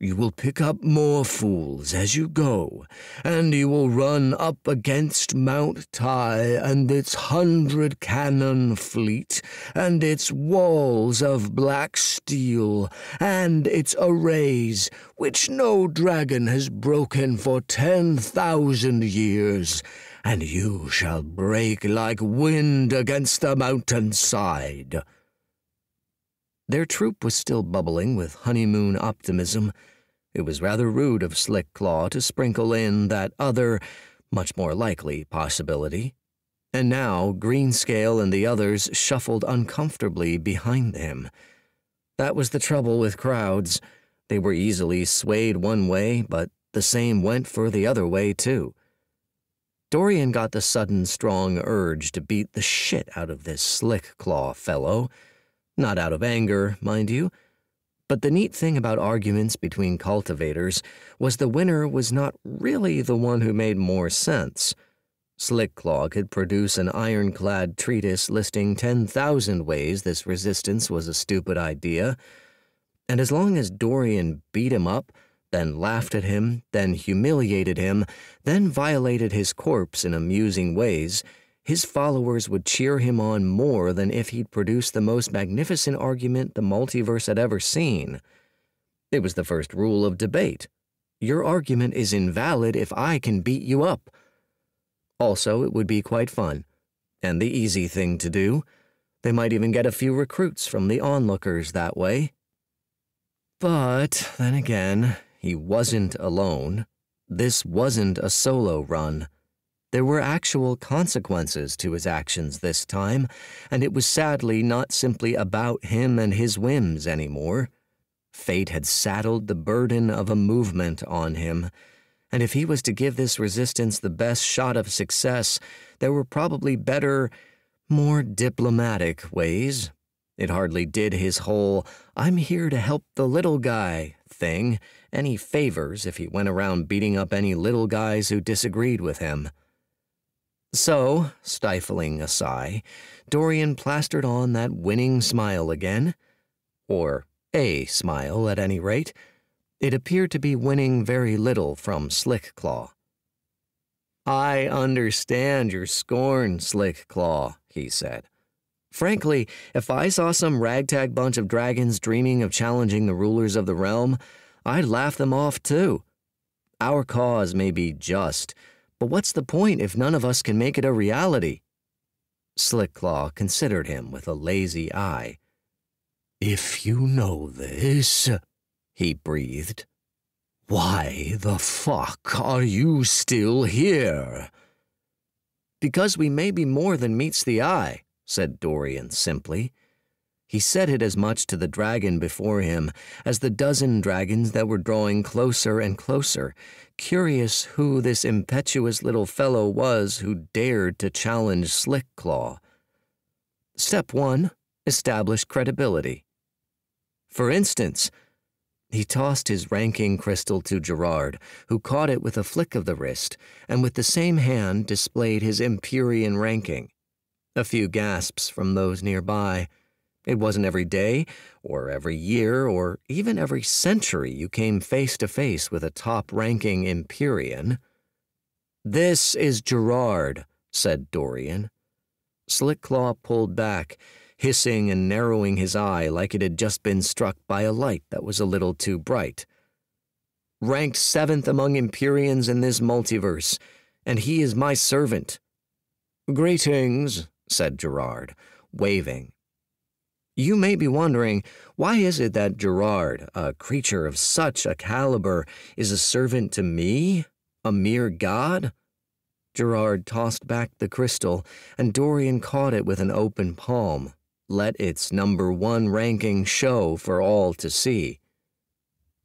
you will pick up more fools as you go, and you will run up against Mount Tai and its hundred cannon fleet, and its walls of black steel, and its arrays, which no dragon has broken for ten thousand years, and you shall break like wind against the mountain side. Their troop was still bubbling with honeymoon optimism it was rather rude of Slick Claw to sprinkle in that other, much more likely possibility. And now Greenscale and the others shuffled uncomfortably behind him. That was the trouble with crowds. They were easily swayed one way, but the same went for the other way, too. Dorian got the sudden strong urge to beat the shit out of this Slick Claw fellow. Not out of anger, mind you but the neat thing about arguments between cultivators was the winner was not really the one who made more sense. Slickclaw could produce an ironclad treatise listing 10,000 ways this resistance was a stupid idea, and as long as Dorian beat him up, then laughed at him, then humiliated him, then violated his corpse in amusing ways, his followers would cheer him on more than if he'd produced the most magnificent argument the multiverse had ever seen. It was the first rule of debate. Your argument is invalid if I can beat you up. Also, it would be quite fun, and the easy thing to do. They might even get a few recruits from the onlookers that way. But then again, he wasn't alone. This wasn't a solo run. There were actual consequences to his actions this time, and it was sadly not simply about him and his whims anymore. Fate had saddled the burden of a movement on him and if he was to give this resistance the best shot of success, there were probably better, more diplomatic ways. It hardly did his whole, I'm here to help the little guy thing any favors if he went around beating up any little guys who disagreed with him. So, stifling a sigh, Dorian plastered on that winning smile again. Or a smile, at any rate it appeared to be winning very little from Slick Claw. I understand your scorn, Slick Claw, he said. Frankly, if I saw some ragtag bunch of dragons dreaming of challenging the rulers of the realm, I'd laugh them off too. Our cause may be just, but what's the point if none of us can make it a reality? Slickclaw considered him with a lazy eye. If you know this, he breathed. Why the fuck are you still here? Because we may be more than meets the eye, said Dorian simply. He said it as much to the dragon before him as the dozen dragons that were drawing closer and closer, curious who this impetuous little fellow was who dared to challenge Slick Claw. Step one, establish credibility. For instance, he tossed his ranking crystal to Gerard, who caught it with a flick of the wrist, and with the same hand displayed his Empyrean ranking. A few gasps from those nearby. It wasn't every day, or every year, or even every century you came face to face with a top ranking Empyrean. This is Gerard, said Dorian. Slickclaw pulled back hissing and narrowing his eye like it had just been struck by a light that was a little too bright. Ranked seventh among Empyreans in this multiverse, and he is my servant. Greetings, said Gerard, waving. You may be wondering, why is it that Gerard, a creature of such a caliber, is a servant to me, a mere god? Gerard tossed back the crystal, and Dorian caught it with an open palm let its number one ranking show for all to see.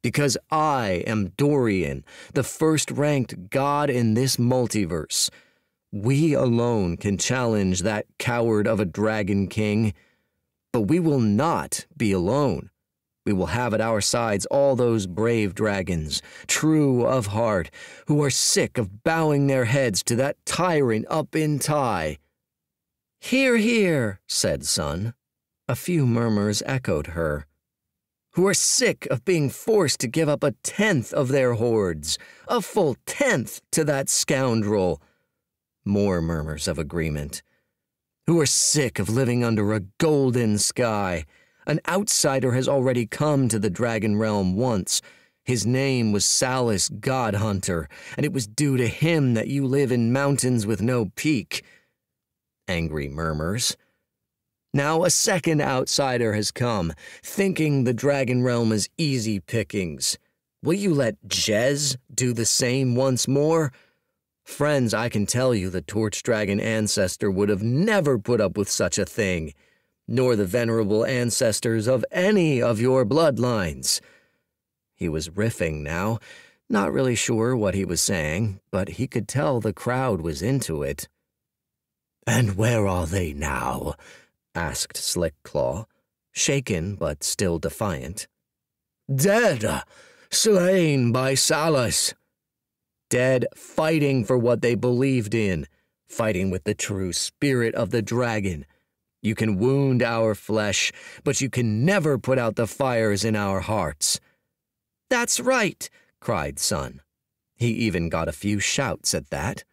Because I am Dorian, the first ranked god in this multiverse. We alone can challenge that coward of a dragon king. But we will not be alone. We will have at our sides all those brave dragons, true of heart, who are sick of bowing their heads to that tyrant up in Tai. Hear, hear, said Sun. A few murmurs echoed her. Who are sick of being forced to give up a tenth of their hoards, a full tenth to that scoundrel. More murmurs of agreement. Who are sick of living under a golden sky. An outsider has already come to the dragon realm once. His name was Salus Godhunter, and it was due to him that you live in mountains with no peak. Angry murmurs. Now a second outsider has come, thinking the Dragon Realm is easy pickings. Will you let Jez do the same once more? Friends, I can tell you the Torch Dragon ancestor would have never put up with such a thing, nor the venerable ancestors of any of your bloodlines. He was riffing now, not really sure what he was saying, but he could tell the crowd was into it. And where are they now? asked Slick Claw, shaken but still defiant. Dead, slain by Salus. Dead fighting for what they believed in, fighting with the true spirit of the dragon. You can wound our flesh, but you can never put out the fires in our hearts. That's right, cried Sun. He even got a few shouts at that.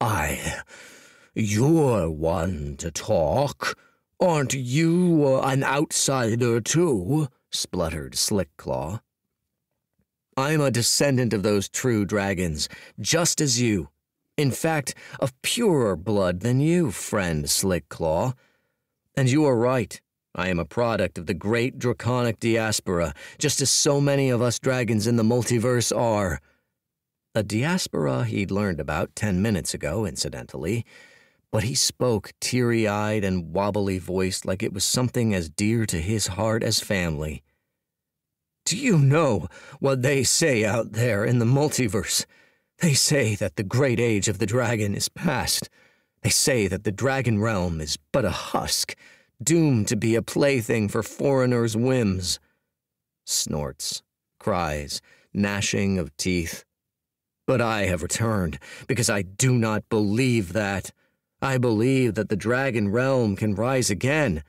I. You're one to talk. Aren't you uh, an outsider, too? spluttered Slickclaw. I'm a descendant of those true dragons, just as you. In fact, of purer blood than you, friend Slickclaw. And you are right. I am a product of the great draconic diaspora, just as so many of us dragons in the multiverse are. A diaspora he'd learned about ten minutes ago, incidentally, but he spoke teary eyed and wobbly voiced like it was something as dear to his heart as family. Do you know what they say out there in the multiverse? They say that the great age of the dragon is past. They say that the dragon realm is but a husk, doomed to be a plaything for foreigners' whims. Snorts, cries, gnashing of teeth. But I have returned because I do not believe that. I believe that the dragon realm can rise again,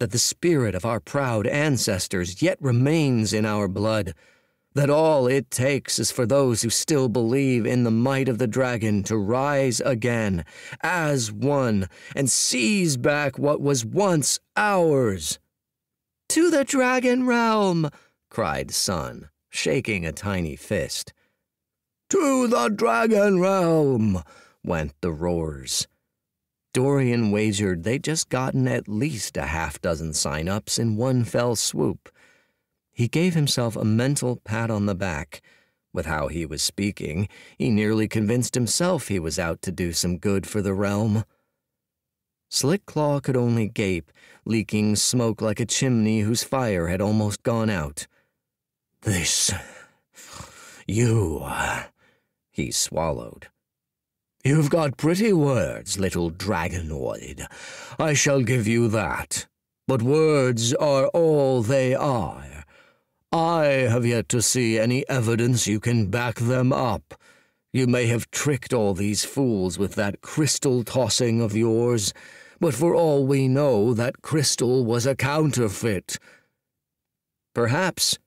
that the spirit of our proud ancestors yet remains in our blood that all it takes is for those who still believe in the might of the dragon to rise again as one and seize back what was once ours. To the dragon realm, cried Sun, shaking a tiny fist. To the dragon realm, went the roars. Dorian wagered they'd just gotten at least a half dozen sign-ups in one fell swoop he gave himself a mental pat on the back. With how he was speaking, he nearly convinced himself he was out to do some good for the realm. Slickclaw could only gape, leaking smoke like a chimney whose fire had almost gone out. This. You. He swallowed. You've got pretty words, little dragonoid. I shall give you that. But words are all they are. I have yet to see any evidence you can back them up. You may have tricked all these fools with that crystal tossing of yours, but for all we know, that crystal was a counterfeit. Perhaps.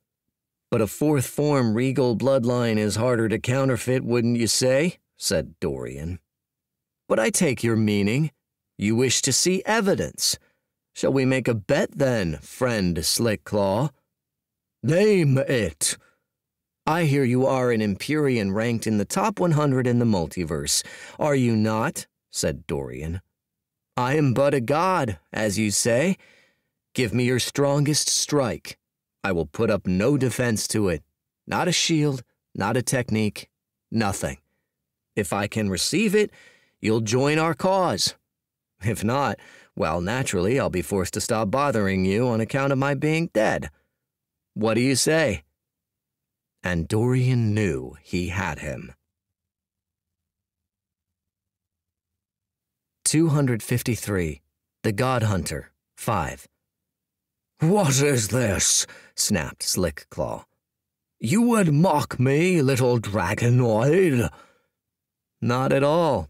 But a fourth form regal bloodline is harder to counterfeit, wouldn't you say? Said Dorian. But I take your meaning. You wish to see evidence. Shall we make a bet then, friend Slickclaw? Name it. I hear you are an Empyrean ranked in the top 100 in the multiverse. Are you not? said Dorian. I am but a god, as you say. Give me your strongest strike. I will put up no defense to it. Not a shield, not a technique, nothing. If I can receive it, you'll join our cause. If not, well, naturally, I'll be forced to stop bothering you on account of my being dead. What do you say? And Dorian knew he had him. 253. The God Hunter, 5. What is this? snapped Slickclaw. You would mock me, little dragonoid? Not at all.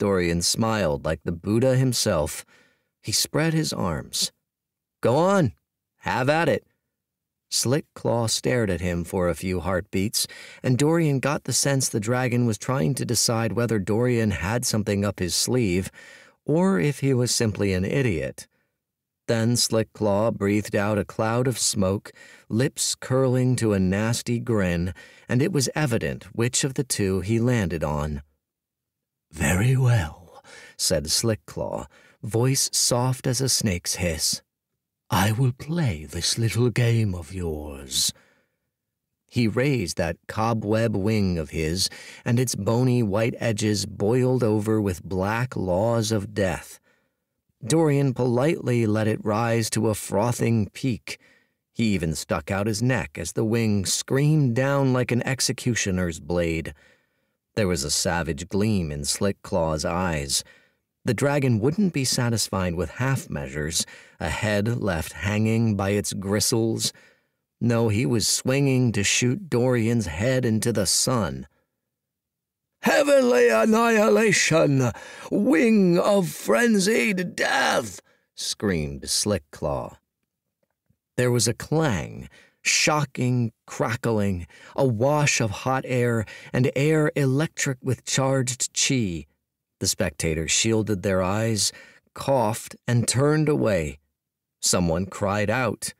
Dorian smiled like the Buddha himself. He spread his arms. Go on, have at it. Slick Claw stared at him for a few heartbeats, and Dorian got the sense the dragon was trying to decide whether Dorian had something up his sleeve, or if he was simply an idiot. Then Slick Claw breathed out a cloud of smoke, lips curling to a nasty grin, and it was evident which of the two he landed on. Very well, said Slickclaw, voice soft as a snake's hiss. I will play this little game of yours. He raised that cobweb wing of his, and its bony white edges boiled over with black laws of death. Dorian politely let it rise to a frothing peak. He even stuck out his neck as the wing screamed down like an executioner's blade. There was a savage gleam in Slickclaw's eyes. The dragon wouldn't be satisfied with half measures, a head left hanging by its gristles. No, he was swinging to shoot Dorian's head into the sun. Heavenly annihilation! Wing of frenzied death! screamed Slickclaw. There was a clang, shocking crackling, a wash of hot air, and air electric with charged chi. The spectators shielded their eyes, coughed, and turned away. Someone cried out.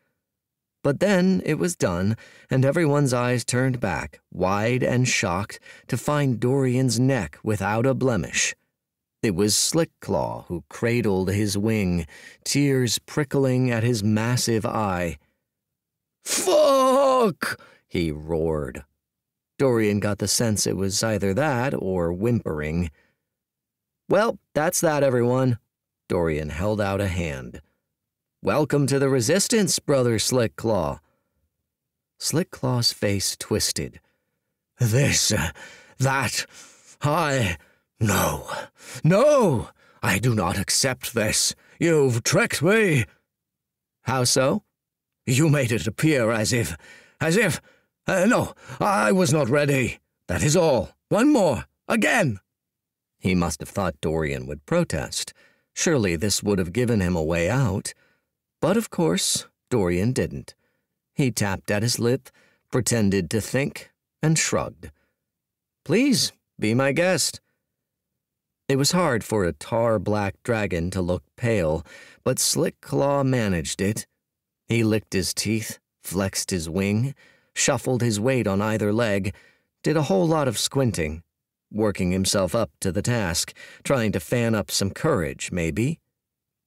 But then it was done, and everyone's eyes turned back, wide and shocked, to find Dorian's neck without a blemish. It was Slickclaw who cradled his wing, tears prickling at his massive eye. Fuck! he roared. Dorian got the sense it was either that or whimpering. Well, that's that, everyone. Dorian held out a hand. Welcome to the resistance, Brother Slickclaw. Slickclaw's face twisted. This, uh, that, I. No, no, I do not accept this. You've tricked me. How so? You made it appear as if. as if. Uh, no, I was not ready. That is all. One more. Again. He must have thought Dorian would protest. Surely this would have given him a way out. But of course, Dorian didn't. He tapped at his lip, pretended to think, and shrugged. Please, be my guest. It was hard for a tar black dragon to look pale, but Slickclaw managed it. He licked his teeth, flexed his wing, shuffled his weight on either leg, did a whole lot of squinting, working himself up to the task, trying to fan up some courage, maybe.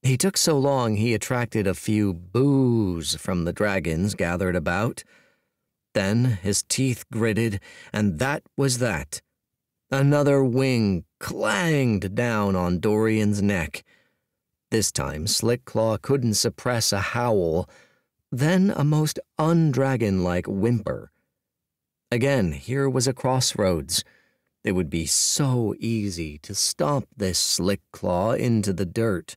He took so long he attracted a few boos from the dragons gathered about. Then his teeth gritted, and that was that. Another wing clanged down on Dorian's neck. This time, Slickclaw couldn't suppress a howl, then a most undragon like whimper. Again, here was a crossroads. It would be so easy to stomp this slick claw into the dirt.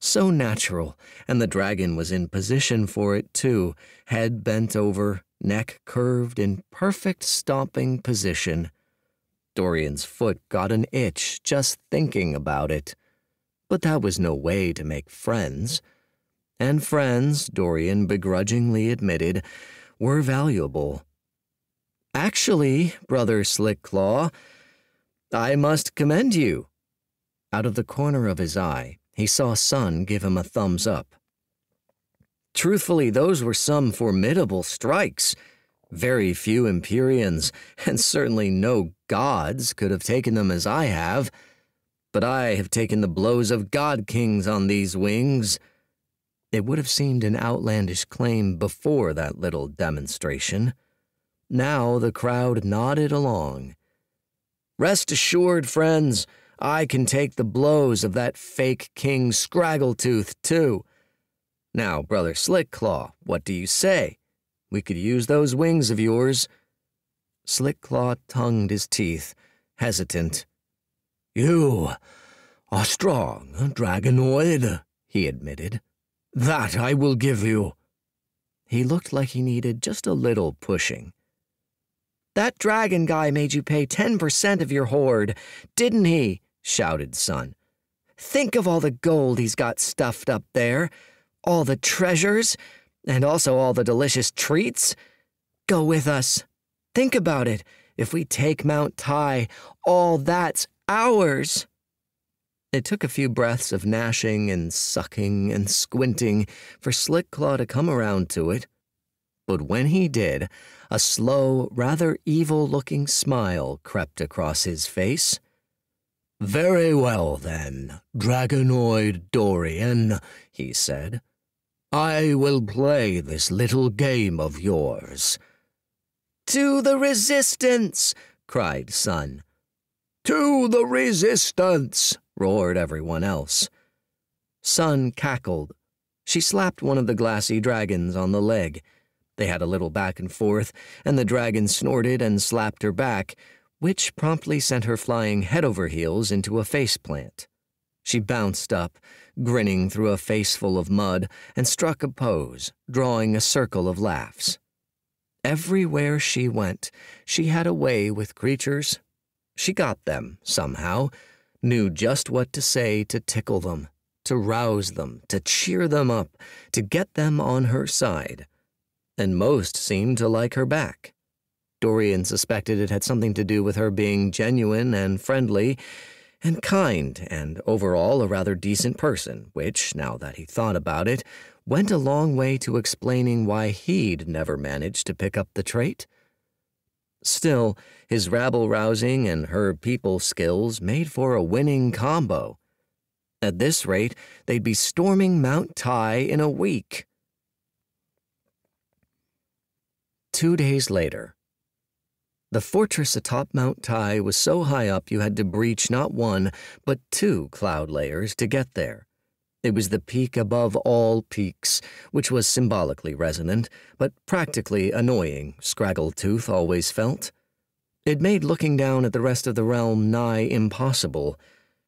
So natural, and the dragon was in position for it too, head bent over, neck curved in perfect stomping position. Dorian's foot got an itch just thinking about it. But that was no way to make friends. And friends, Dorian begrudgingly admitted, were valuable. Actually, Brother Slickclaw, I must commend you. Out of the corner of his eye, he saw Sun give him a thumbs up. Truthfully, those were some formidable strikes. Very few Empyreans, and certainly no gods, could have taken them as I have. But I have taken the blows of god kings on these wings. It would have seemed an outlandish claim before that little demonstration. Now the crowd nodded along. Rest assured, friends, I can take the blows of that fake King Scraggletooth, too. Now, Brother Slickclaw, what do you say? We could use those wings of yours. Slickclaw tongued his teeth, hesitant. You are strong, Dragonoid, he admitted. That I will give you. He looked like he needed just a little pushing. That dragon guy made you pay 10% of your hoard, didn't he? shouted Sun. Think of all the gold he's got stuffed up there, all the treasures, and also all the delicious treats. Go with us. Think about it. If we take Mount Tai, all that's ours. It took a few breaths of gnashing and sucking and squinting for Slickclaw to come around to it. But when he did, a slow, rather evil looking smile crept across his face. Very well, then, Dragonoid Dorian, he said. I will play this little game of yours. To the resistance! cried Sun. To the resistance! Roared everyone else. Sun cackled. She slapped one of the glassy dragons on the leg. They had a little back and forth, and the dragon snorted and slapped her back, which promptly sent her flying head over heels into a face plant. She bounced up, grinning through a face full of mud, and struck a pose, drawing a circle of laughs. Everywhere she went, she had a way with creatures. She got them, somehow, knew just what to say to tickle them, to rouse them, to cheer them up, to get them on her side. And most seemed to like her back. Dorian suspected it had something to do with her being genuine and friendly and kind and overall a rather decent person, which, now that he thought about it, went a long way to explaining why he'd never managed to pick up the trait. Still, his rabble rousing and her people skills made for a winning combo. At this rate, they'd be storming Mount Tai in a week. Two days later, the fortress atop Mount Tai was so high up you had to breach not one, but two cloud layers to get there. It was the peak above all peaks, which was symbolically resonant, but practically annoying, Scraggletooth always felt. It made looking down at the rest of the realm nigh impossible.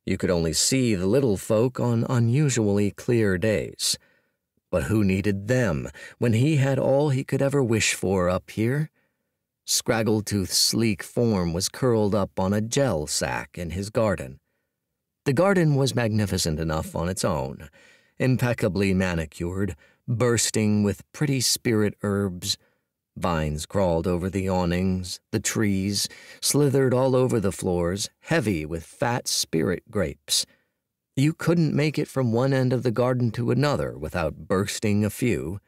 You could only see the little folk on unusually clear days. But who needed them when he had all he could ever wish for up here? Scraggletooth's sleek form was curled up on a gel sack in his garden. The garden was magnificent enough on its own, impeccably manicured, bursting with pretty spirit herbs. Vines crawled over the awnings, the trees slithered all over the floors, heavy with fat spirit grapes. You couldn't make it from one end of the garden to another without bursting a few.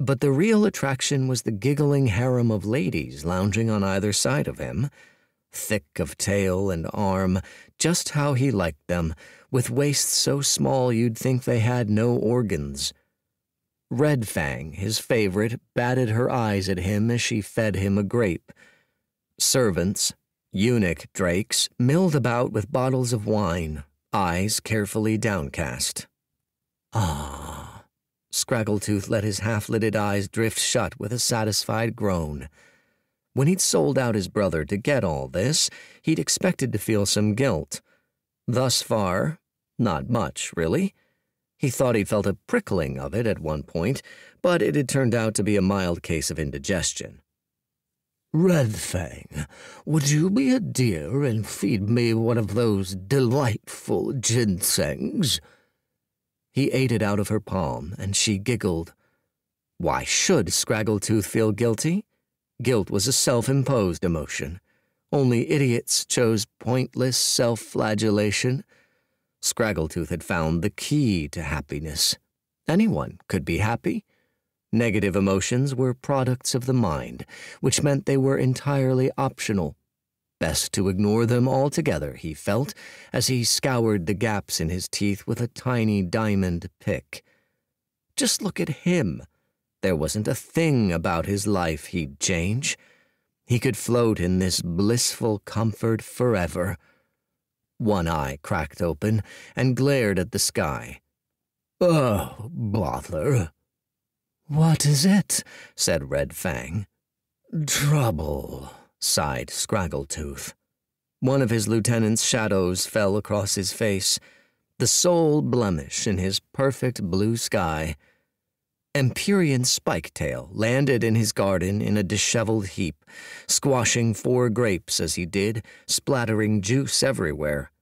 But the real attraction was the giggling harem of ladies lounging on either side of him thick of tail and arm, just how he liked them, with waists so small you'd think they had no organs. Red Fang, his favorite, batted her eyes at him as she fed him a grape. Servants, eunuch drakes, milled about with bottles of wine, eyes carefully downcast. Ah. Scraggletooth let his half-lidded eyes drift shut with a satisfied groan. When he'd sold out his brother to get all this, he'd expected to feel some guilt. Thus far, not much, really. He thought he'd felt a prickling of it at one point, but it had turned out to be a mild case of indigestion. Red Fang, would you be a dear and feed me one of those delightful ginsengs? He ate it out of her palm, and she giggled. Why should Scraggletooth feel guilty? Guilt was a self imposed emotion. Only idiots chose pointless self flagellation. Scraggletooth had found the key to happiness. Anyone could be happy. Negative emotions were products of the mind, which meant they were entirely optional. Best to ignore them altogether, he felt, as he scoured the gaps in his teeth with a tiny diamond pick. Just look at him. There wasn't a thing about his life he'd change. He could float in this blissful comfort forever. One eye cracked open and glared at the sky. Oh, bother. What is it? said Red Fang. Trouble, sighed Scraggletooth. One of his lieutenant's shadows fell across his face, the sole blemish in his perfect blue sky. Empyrean Spiketail landed in his garden in a disheveled heap, squashing four grapes as he did, splattering juice everywhere.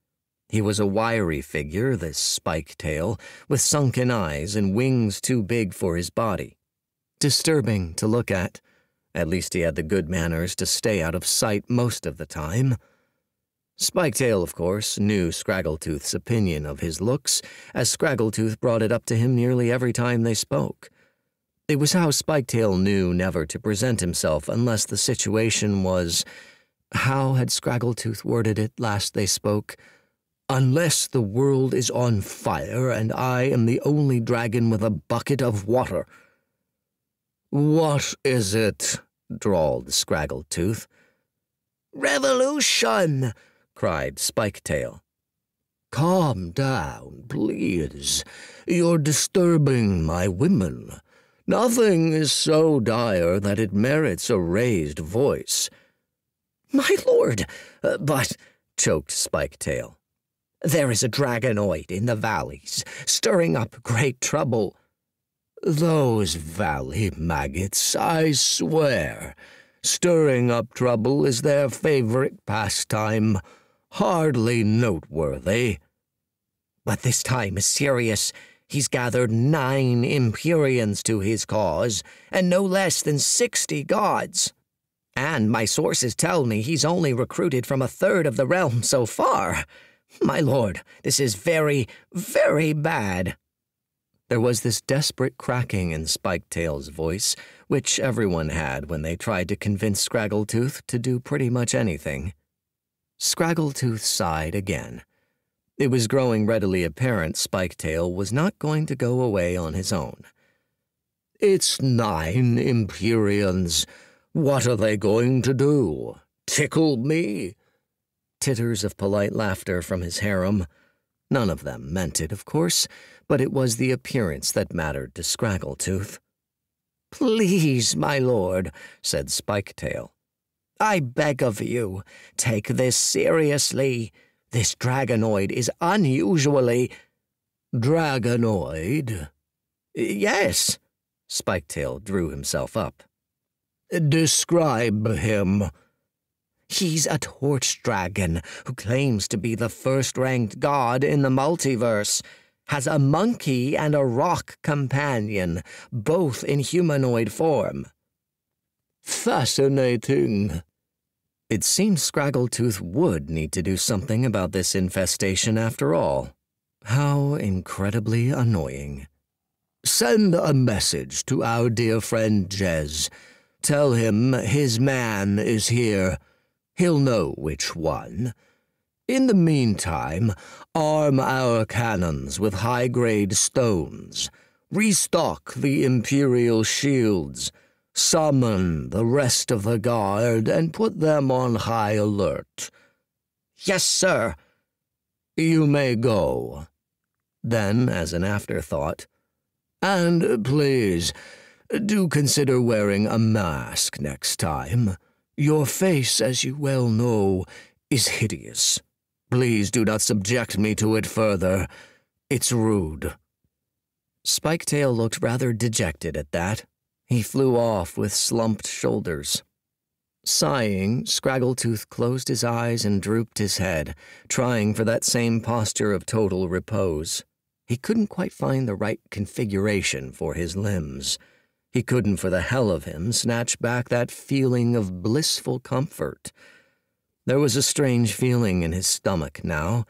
He was a wiry figure, this Spiketail, with sunken eyes and wings too big for his body. Disturbing to look at. At least he had the good manners to stay out of sight most of the time. Spiketail, of course, knew Scraggletooth's opinion of his looks, as Scraggletooth brought it up to him nearly every time they spoke. It was how Spiketail knew never to present himself unless the situation was. How had Scraggletooth worded it last they spoke? Unless the world is on fire and I am the only dragon with a bucket of water. What is it? drawled Scraggletooth. Revolution! cried Spiketail. Calm down, please. You're disturbing my women. Nothing is so dire that it merits a raised voice. My lord, uh, but, choked Spiketail. There is a dragonoid in the valleys, stirring up great trouble. Those valley maggots, I swear. Stirring up trouble is their favorite pastime. Hardly noteworthy. But this time is serious. He's gathered nine Empyreans to his cause, and no less than sixty gods. And my sources tell me he's only recruited from a third of the realm so far. My lord, this is very, very bad. There was this desperate cracking in Spiketail's voice, which everyone had when they tried to convince Scraggletooth to do pretty much anything. Scraggletooth sighed again. It was growing readily apparent Spiketail was not going to go away on his own. It's nine Empyreans. What are they going to do? Tickle me? Titters of polite laughter from his harem. None of them meant it, of course, but it was the appearance that mattered to Scraggletooth. Please, my lord, said Spiketail. I beg of you, take this seriously. This dragonoid is unusually. Dragonoid? Yes. Spiketail drew himself up. Describe him. He's a torch dragon who claims to be the first ranked god in the multiverse. Has a monkey and a rock companion, both in humanoid form. Fascinating. It seemed Scraggletooth would need to do something about this infestation after all. How incredibly annoying. Send a message to our dear friend Jez. Tell him his man is here. He'll know which one. In the meantime, arm our cannons with high grade stones. Restock the Imperial shields Summon the rest of the guard and put them on high alert. Yes, sir. You may go. Then, as an afterthought, and please, do consider wearing a mask next time. Your face, as you well know, is hideous. Please do not subject me to it further. It's rude. Spiketail looked rather dejected at that. He flew off with slumped shoulders. Sighing, Scraggletooth closed his eyes and drooped his head, trying for that same posture of total repose. He couldn't quite find the right configuration for his limbs. He couldn't, for the hell of him, snatch back that feeling of blissful comfort. There was a strange feeling in his stomach now.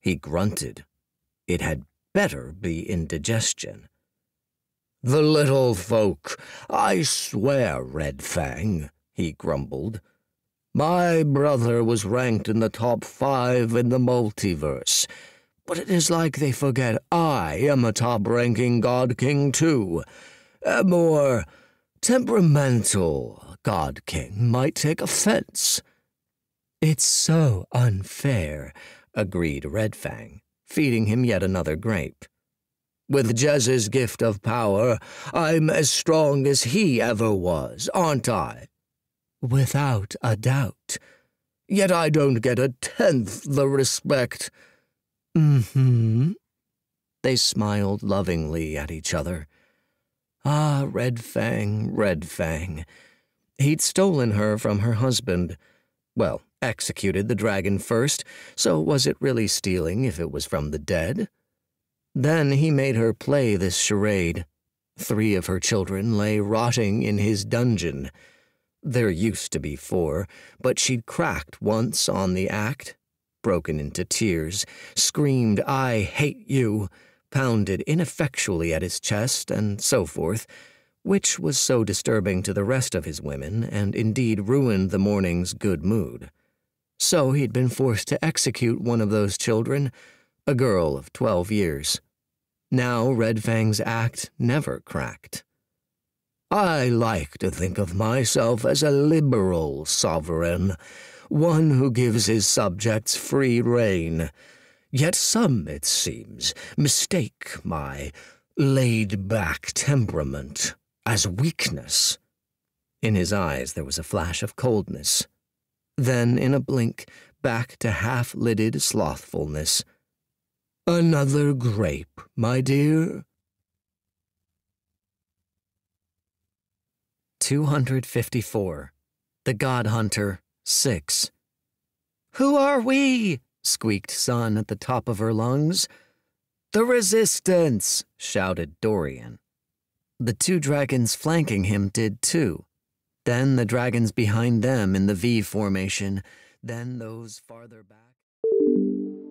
He grunted. It had better be indigestion. The little folk, I swear, Red Fang, he grumbled. My brother was ranked in the top five in the multiverse, but it is like they forget I am a top-ranking God King too. A more temperamental God King might take offense. It's so unfair, agreed Red Fang, feeding him yet another grape. With Jez's gift of power, I'm as strong as he ever was, aren't I? Without a doubt. Yet I don't get a tenth the respect. Mm-hmm. They smiled lovingly at each other. Ah, Red Fang, Red Fang. He'd stolen her from her husband. Well, executed the dragon first, so was it really stealing if it was from the dead? Then he made her play this charade. Three of her children lay rotting in his dungeon. There used to be four, but she'd cracked once on the act, broken into tears, screamed, I hate you, pounded ineffectually at his chest, and so forth, which was so disturbing to the rest of his women, and indeed ruined the morning's good mood. So he'd been forced to execute one of those children, a girl of twelve years. Now Red Fang's act never cracked. I like to think of myself as a liberal sovereign, one who gives his subjects free rein. Yet some, it seems, mistake my laid-back temperament as weakness. In his eyes there was a flash of coldness. Then, in a blink, back to half-lidded slothfulness. Another grape, my dear? 254. The God Hunter, 6. Who are we? squeaked Sun at the top of her lungs. The Resistance, shouted Dorian. The two dragons flanking him did too. Then the dragons behind them in the V formation, then those farther back.